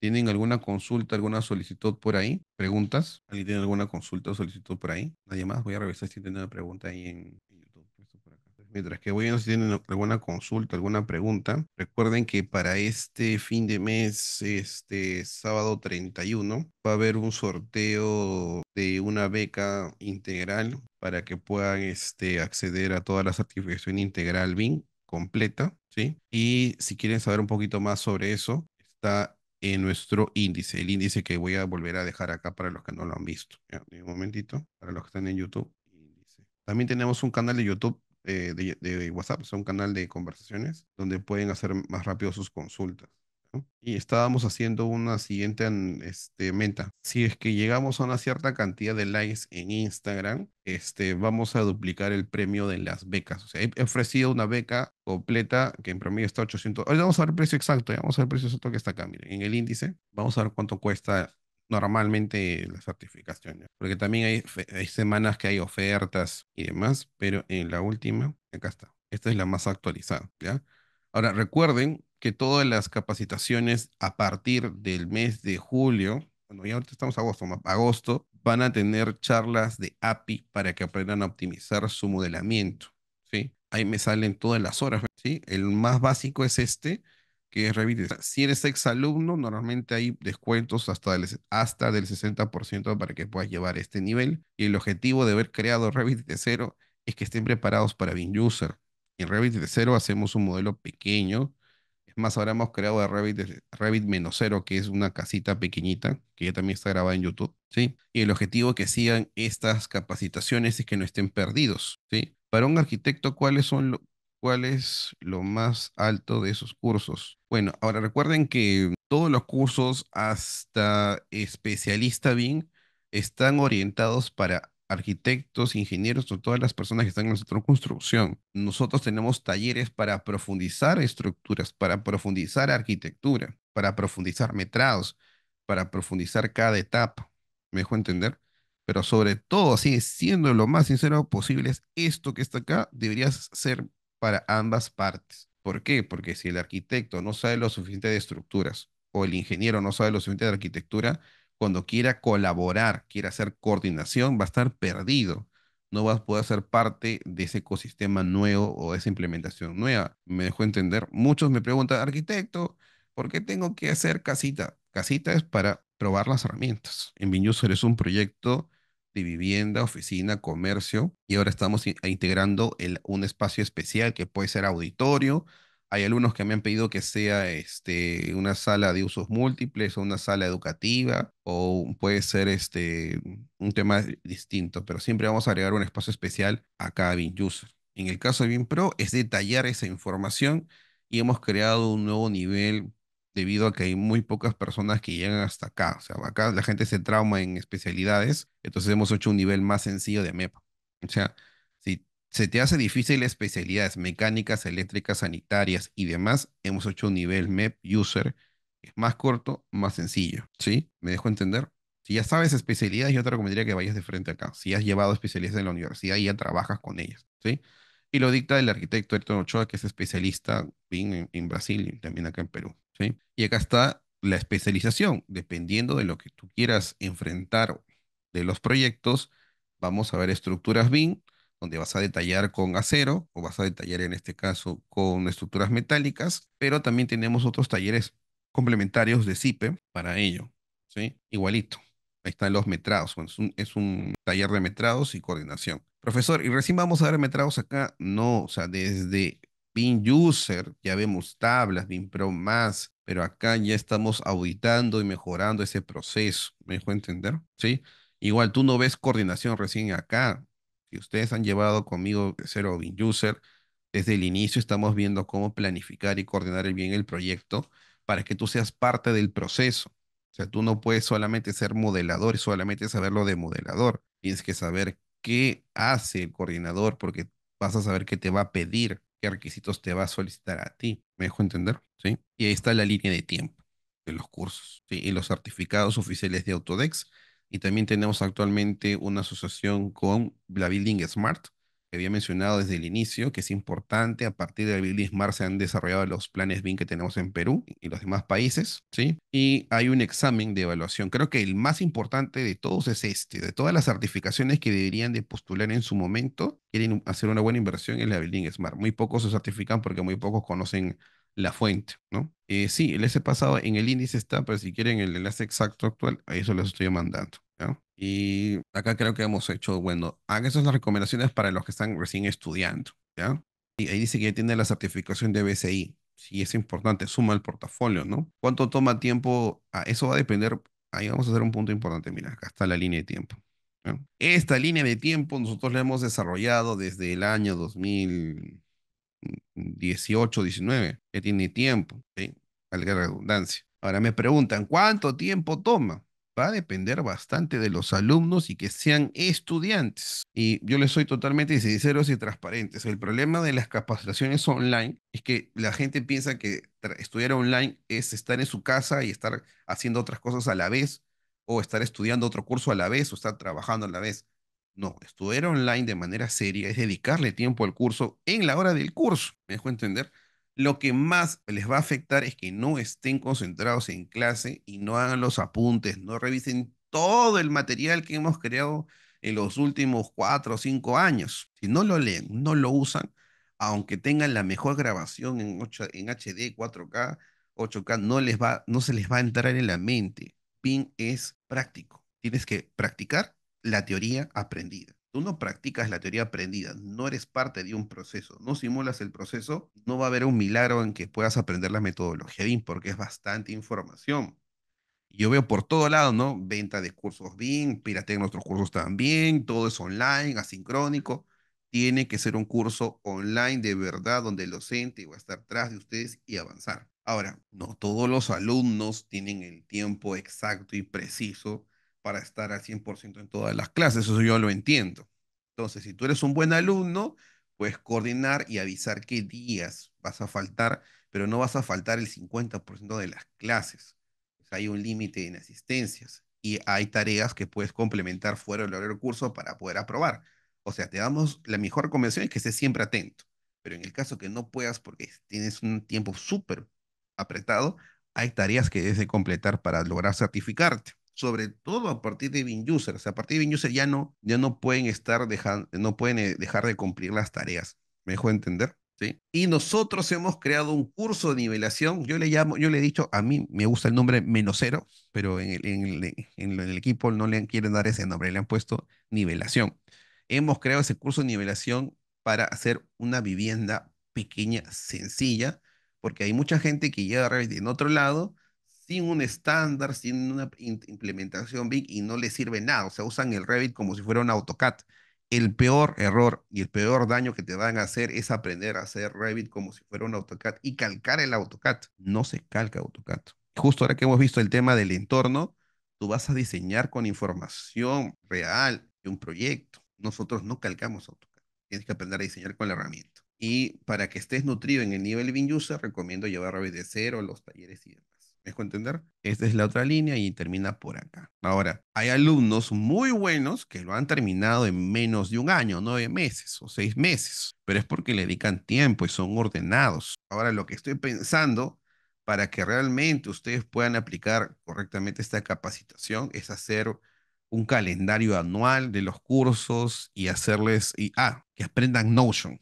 Speaker 1: ¿Tienen alguna consulta, alguna solicitud por ahí? ¿Preguntas? ¿Alguien tiene alguna consulta o solicitud por ahí? ¿Nadie más? Voy a revisar si tiene una pregunta ahí en, en YouTube. Esto por acá. Mientras que viendo si tienen alguna consulta, alguna pregunta, recuerden que para este fin de mes, este sábado 31, va a haber un sorteo de una beca integral para que puedan este, acceder a toda la certificación integral BIM completa, ¿sí? Y si quieren saber un poquito más sobre eso, está en nuestro índice, el índice que voy a volver a dejar acá para los que no lo han visto. Ya, un momentito, para los que están en YouTube. También tenemos un canal de YouTube eh, de, WhatsApp, es un canal de conversaciones donde pueden hacer más rápido sus consultas. Y estábamos haciendo una siguiente an- este, meta. Si es que llegamos a una cierta cantidad de likes en Instagram, este, vamos a duplicar el premio de las becas. O sea, he ofrecido una beca completa que en promedio está 800. Ahora vamos a ver el precio exacto, ya, vamos a ver el precio exacto que está acá. Miren, en el índice, vamos a ver cuánto cuesta normalmente la certificación. ¿ya? Porque también hay, semanas que hay ofertas y demás, pero en la última, acá está. Esta es la más actualizada. Ahora, recuerden que todas las capacitaciones a partir del mes de julio, bueno, ya ahorita estamos agosto, agosto, van a tener charlas de API para que aprendan a optimizar su modelamiento, ¿sí? Ahí me salen todas las horas, ¿sí? El más básico es este, que es Revit. Si eres exalumno, normalmente hay descuentos hasta del, hasta del 60% para que puedas llevar este nivel. Y el objetivo de haber creado Revit de cero es que estén preparados para BIM User. En Revit de cero hacemos un modelo pequeño. Es más, ahora hemos creado Revit, Revit menos cero, que es una casita pequeñita, que ya también está grabada en YouTube, ¿sí? Y el objetivo que sigan estas capacitaciones es que no estén perdidos, ¿sí? Para un arquitecto, ¿cuáles son lo- cuál es lo más alto de esos cursos? Bueno, ahora recuerden que todos los cursos hasta especialista BIM están orientados para arquitectos, ingenieros o todas las personas que están en el sector construcción. Nosotros tenemos talleres para profundizar estructuras, para profundizar arquitectura, para profundizar metrados, para profundizar cada etapa. ¿Me dejo entender? Pero sobre todo, así siendo lo más sincero posible, es esto que está acá debería ser para ambas partes. ¿Por qué? Porque si el arquitecto no sabe lo suficiente de estructuras o el ingeniero no sabe lo suficiente de arquitectura, cuando quiera colaborar, quiera hacer coordinación, va a estar perdido. No va a poder ser parte de ese ecosistema nuevo o de esa implementación nueva. Me dejó entender. Muchos me preguntan, arquitecto, ¿por qué tengo que hacer casita? Casita es para probar las herramientas. En Vinyuser es un proyecto de vivienda, oficina, comercio, y ahora estamos in- integrando el- un espacio especial que puede ser auditorio. Hay alumnos que me han pedido que sea este, una sala de usos múltiples o una sala educativa, o puede ser este, un tema distinto, pero siempre vamos a agregar un espacio especial a cada BIM-User. En el caso de BIM Pro es detallar esa información y hemos creado un nuevo nivel debido a que hay muy pocas personas que llegan hasta acá. O sea, acá la gente se trauma en especialidades, entonces hemos hecho un nivel más sencillo de MEP. O sea, si se te hace difícil especialidades mecánicas, eléctricas, sanitarias y demás, hemos hecho un nivel MEP User es más corto, más sencillo, ¿sí? ¿Me dejo entender? Si ya sabes especialidades, yo te recomendaría que vayas de frente acá. Si has llevado especialidades en la universidad y ya trabajas con ellas, ¿sí? Y lo dicta el arquitecto Ayrton Ochoa, que es especialista en, en Brasil y también acá en Perú, Y acá está la especialización, dependiendo de lo que tú quieras enfrentar de los proyectos, vamos a ver estructuras BIM, donde vas a detallar con acero o vas a detallar en este caso con estructuras metálicas, pero también tenemos otros talleres complementarios de CIPE para ello, ¿sí? Igualito. Ahí están los metrados. es, un, es un taller de metrados y coordinación. Profesor, ¿y recién vamos a ver metrados acá? No, o sea, desde BIM User ya vemos tablas, BIM Pro más, pero acá ya estamos auditando y mejorando ese proceso. ¿Me dejo entender? ¿Sí? Igual tú no ves coordinación recién acá. Si ustedes han llevado conmigo cero BIM User, desde el inicio estamos viendo cómo planificar y coordinar bien el proyecto para que tú seas parte del proceso. O sea, tú no puedes solamente ser modelador y solamente saberlo de modelador. Tienes que saber qué hace el coordinador porque vas a saber qué te va a pedir, qué requisitos te va a solicitar a ti. ¿Me dejo entender? ¿Sí? Y ahí está la línea de tiempo de los cursos. Y los certificados oficiales de Autodex. Y también tenemos actualmente una asociación con la Building Smart, que había mencionado desde el inicio, que es importante. A partir de Building Smart se han desarrollado los planes BIM que tenemos en Perú y los demás países, ¿sí? Y hay un examen de evaluación. Creo que el más importante de todos es este, de todas las certificaciones que deberían de postular en su momento, quieren hacer una buena inversión en la Building Smart. Muy pocos se certifican porque muy pocos conocen la fuente, ¿no? Eh, sí, les he pasado en el índice está, pero si quieren el enlace exacto actual, ahí eso les estoy mandando. Y acá creo que hemos hecho, bueno, hagan esas las recomendaciones para los que están recién estudiando, ¿ya? Y ahí dice que ya tiene la certificación de BCI. Sí, es importante, suma el portafolio, ¿no? ¿Cuánto toma tiempo? Ah, eso va a depender, ahí vamos a hacer un punto importante, mira, acá está la línea de tiempo. Esta línea de tiempo nosotros la hemos desarrollado desde el año 2018, 19, que tiene tiempo, ¿sí? Valga redundancia. Ahora me preguntan, ¿cuánto tiempo toma? Va a depender bastante de los alumnos y que sean estudiantes. Y yo les soy totalmente sinceros y transparentes. El problema de las capacitaciones online es que la gente piensa que estudiar online es estar en su casa y estar haciendo otras cosas a la vez, o estar estudiando otro curso a la vez, o estar trabajando a la vez. No, estudiar online de manera seria es dedicarle tiempo al curso en la hora del curso. ¿Me dejo entender? Lo que más les va a afectar es que no estén concentrados en clase y no hagan los apuntes, no revisen todo el material que hemos creado en los últimos cuatro o cinco años. Si no lo leen, no lo usan, aunque tengan la mejor grabación en, HD, 4K, 8K, no, les va, no se les va a entrar en la mente. PIN es práctico. Tienes que practicar la teoría aprendida. Tú no practicas la teoría aprendida, no eres parte de un proceso, no simulas el proceso, no va a haber un milagro en que puedas aprender la metodología BIM porque es bastante información. Yo veo por todo lado, ¿no? Venta de cursos BIM, piratea en nuestros cursos también, todo es online, asincrónico. Tiene que ser un curso online de verdad donde el docente va a estar atrás de ustedes y avanzar. Ahora, no todos los alumnos tienen el tiempo exacto y preciso para estar al 100% en todas las clases, eso yo lo entiendo. Entonces, si tú eres un buen alumno, puedes coordinar y avisar qué días vas a faltar, pero no vas a faltar el 50% de las clases. hay un límite en asistencias y hay tareas que puedes complementar fuera del horario curso para poder aprobar. O sea, te damos la mejor recomendación es que estés siempre atento. Pero en el caso que no puedas porque tienes un tiempo súper apretado, hay tareas que debes de completar para lograr certificarte sobre todo a partir de bin a partir de bin ya no, ya no pueden estar dejando, no pueden eh, dejar de cumplir las tareas. ¿Me dejo entender? ¿Sí? Y nosotros hemos creado un curso de nivelación. Yo le llamo, yo le he dicho, a mí me gusta el nombre menos cero, pero en el, en el equipo no le quieren dar ese nombre, le han puesto nivelación. Hemos creado ese curso de nivelación para hacer una vivienda pequeña, sencilla, porque hay mucha gente que llega en otro lado sin un estándar, sin una implementación big y no les sirve nada. O sea, usan el Revit como si fuera un AutoCAD. El peor error y el peor daño que te van a hacer es aprender a hacer Revit como si fuera un AutoCAD y calcar el AutoCAD. No se calca AutoCAD. Justo ahora que hemos visto el tema del entorno, tú vas a diseñar con información real de un proyecto. Nosotros no calcamos AutoCAD. tienes que aprender a diseñar con la herramienta. Y para que estés nutrido en el nivel de User, recomiendo llevar Revit de cero, los talleres y demás. ¿Me dejo entender? Esta es la otra línea y termina por acá. Ahora, hay alumnos muy buenos que lo han terminado en menos de un año, nueve meses o seis meses, pero es porque le dedican tiempo y son ordenados. Ahora, lo que estoy pensando para que realmente ustedes puedan aplicar correctamente esta capacitación es hacer un calendario anual de los cursos y hacerles, y, ah, que aprendan Notion.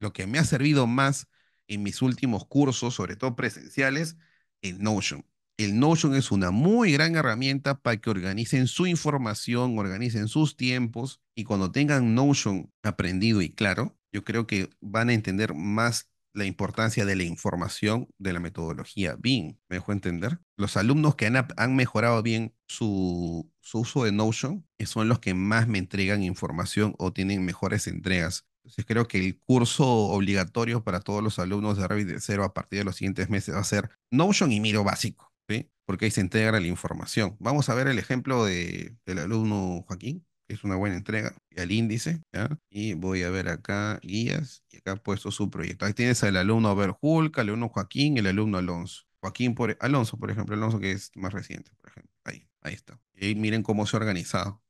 Speaker 1: Lo que me ha servido más en mis últimos cursos, sobre todo presenciales, el Notion. El Notion es una muy gran herramienta para que organicen su información, organicen sus tiempos y cuando tengan Notion aprendido y claro, yo creo que van a entender más la importancia de la información de la metodología BIM. ¿Me dejo entender? Los alumnos que han, mejorado bien su, uso de Notion son los que más me entregan información o tienen mejores entregas. Entonces creo que el curso obligatorio para todos los alumnos de Revit de cero a partir de los siguientes meses va a ser Notion y Miro básico, ¿sí? Porque ahí se integra la información. Vamos a ver el ejemplo de, del alumno Joaquín, que es una buena entrega, al índice, ¿ya? Y voy a ver acá guías, y acá he puesto su proyecto. Ahí tienes al alumno Hulk, el alumno Joaquín, el alumno Alonso. Joaquín por Alonso, por ejemplo, Alonso que es más reciente, por ejemplo. Ahí, ahí está. Y miren cómo se ha organizado.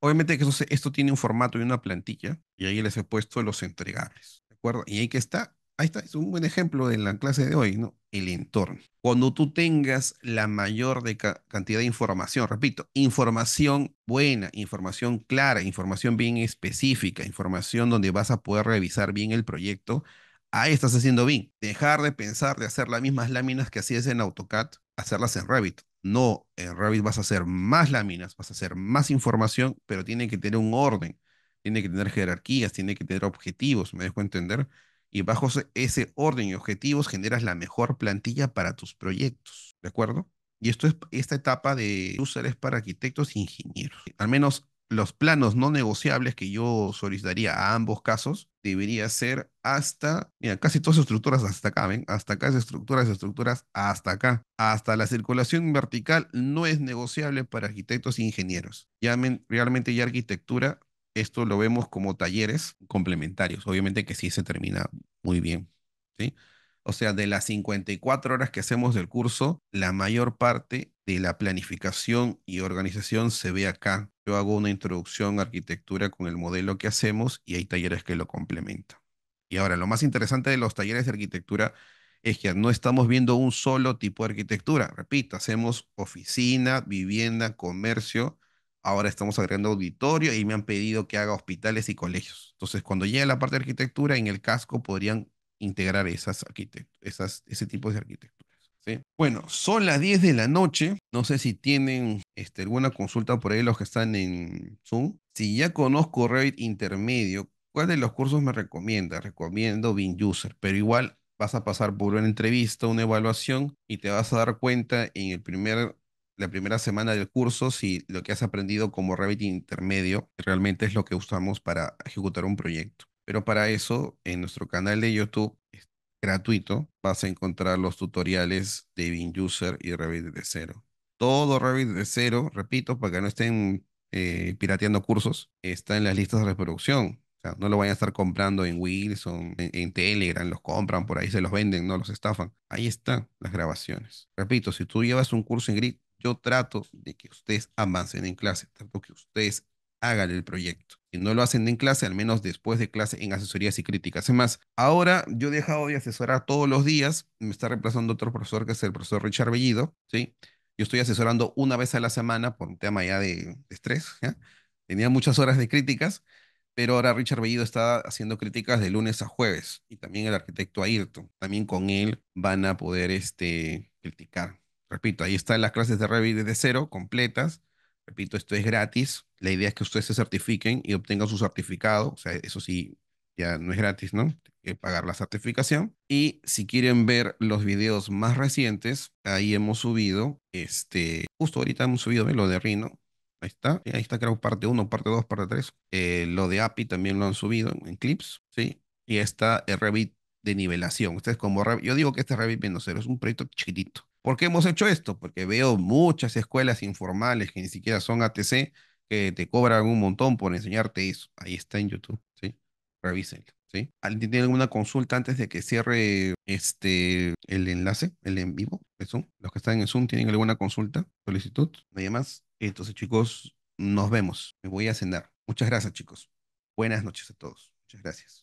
Speaker 1: Obviamente que esto tiene un formato y una plantilla, y ahí les he puesto los entregables, ¿de acuerdo? Y ahí que está, ahí está, es un buen ejemplo de la clase de hoy, ¿no? El entorno. Cuando tú tengas la mayor cantidad de información, repito, información buena, información clara, información bien específica, información donde vas a poder revisar bien el proyecto, ahí estás haciendo bien. Dejar de pensar de hacer las mismas láminas que hacías en AutoCAD, hacerlas en Revit. No, en Revit vas a hacer más láminas, vas a hacer más información, pero tiene que tener un orden, tiene que tener jerarquías, tiene que tener objetivos, me dejo entender. Y bajo ese orden y objetivos generas la mejor plantilla para tus proyectos, ¿de acuerdo? Y esto es, esta etapa de user es para arquitectos e ingenieros. Al menos los planos no negociables que yo solicitaría a ambos casos debería ser hasta, mira, casi todas las estructuras hasta acá, ¿ven? Hasta acá es estructuras, estructuras, hasta acá. Hasta la circulación vertical no es negociable para arquitectos e ingenieros. Realmente ya arquitectura, esto lo vemos como talleres complementarios. Obviamente que sí se termina muy bien, ¿sí? O sea, de las 54 horas que hacemos del curso, la mayor parte de la planificación y organización se ve acá. Yo hago una introducción a arquitectura con el modelo que hacemos y hay talleres que lo complementan. Y ahora, lo más interesante de los talleres de arquitectura es que no estamos viendo un solo tipo de arquitectura. Repito, hacemos oficina, vivienda, comercio. Ahora estamos agregando auditorio y me han pedido que haga hospitales y colegios. Entonces, cuando llegue la parte de arquitectura, en el casco podrían integrar esas esas, ese tipo de arquitecturas. Bueno, son las 10 de la noche. No sé si tienen este, alguna consulta por ahí los que están en Zoom. Si ya conozco Revit intermedio, ¿cuál de los cursos me recomienda? Recomiendo BIM User, pero igual vas a pasar por una entrevista, una evaluación y te vas a dar cuenta en el primer la primera semana del curso si lo que has aprendido como Revit intermedio realmente es lo que usamos para ejecutar un proyecto. Pero para eso, en nuestro canal de YouTube gratuito, vas a encontrar los tutoriales de BIM User y Revit de cero. Todo Revit de cero, repito, para que no estén eh, pirateando cursos, está en las listas de reproducción. O sea, no lo vayan a estar comprando en Wilson, en, en, Telegram, los compran por ahí, se los venden, no los estafan. Ahí están las grabaciones. Repito, si tú llevas un curso en Grid, yo trato de que ustedes avancen en clase, trato que ustedes hagan el proyecto. Si no lo hacen en clase, al menos después de clase en asesorías y críticas. Además, ahora yo he dejado de asesorar todos los días, me está reemplazando otro profesor que es el profesor Richard Bellido, ¿sí? Yo estoy asesorando una vez a la semana por un tema ya de, estrés. Tenía muchas horas de críticas, pero ahora Richard Bellido está haciendo críticas de lunes a jueves y también el arquitecto Ayrton. También con él van a poder este, criticar. Repito, ahí están las clases de Revit de cero, completas Repito, esto es gratis. La idea es que ustedes se certifiquen y obtengan su certificado. O sea, eso sí, ya no es gratis, ¿no? Hay que pagar la certificación. Y si quieren ver los videos más recientes, ahí hemos subido, este, justo ahorita hemos subido lo de Rhino. Ahí está, ahí está creo parte 1, parte 2, parte 3. Eh, lo de API también lo han subido en clips, ¿sí? Y está el Revit de nivelación. Ustedes como Revit, yo digo que este Revit menos cero es un proyecto chiquitito. ¿Por qué hemos hecho esto? Porque veo muchas escuelas informales que ni siquiera son ATC que te cobran un montón por enseñarte eso. Ahí está en YouTube, ¿sí? revísenlo. ¿Alguien tiene alguna consulta antes de que cierre este, el enlace, el en vivo de Zoom? Los que están en Zoom tienen alguna consulta, solicitud, nadie más. Entonces, chicos, nos vemos. Me voy a cenar. Muchas gracias, chicos. Buenas noches a todos. Muchas gracias.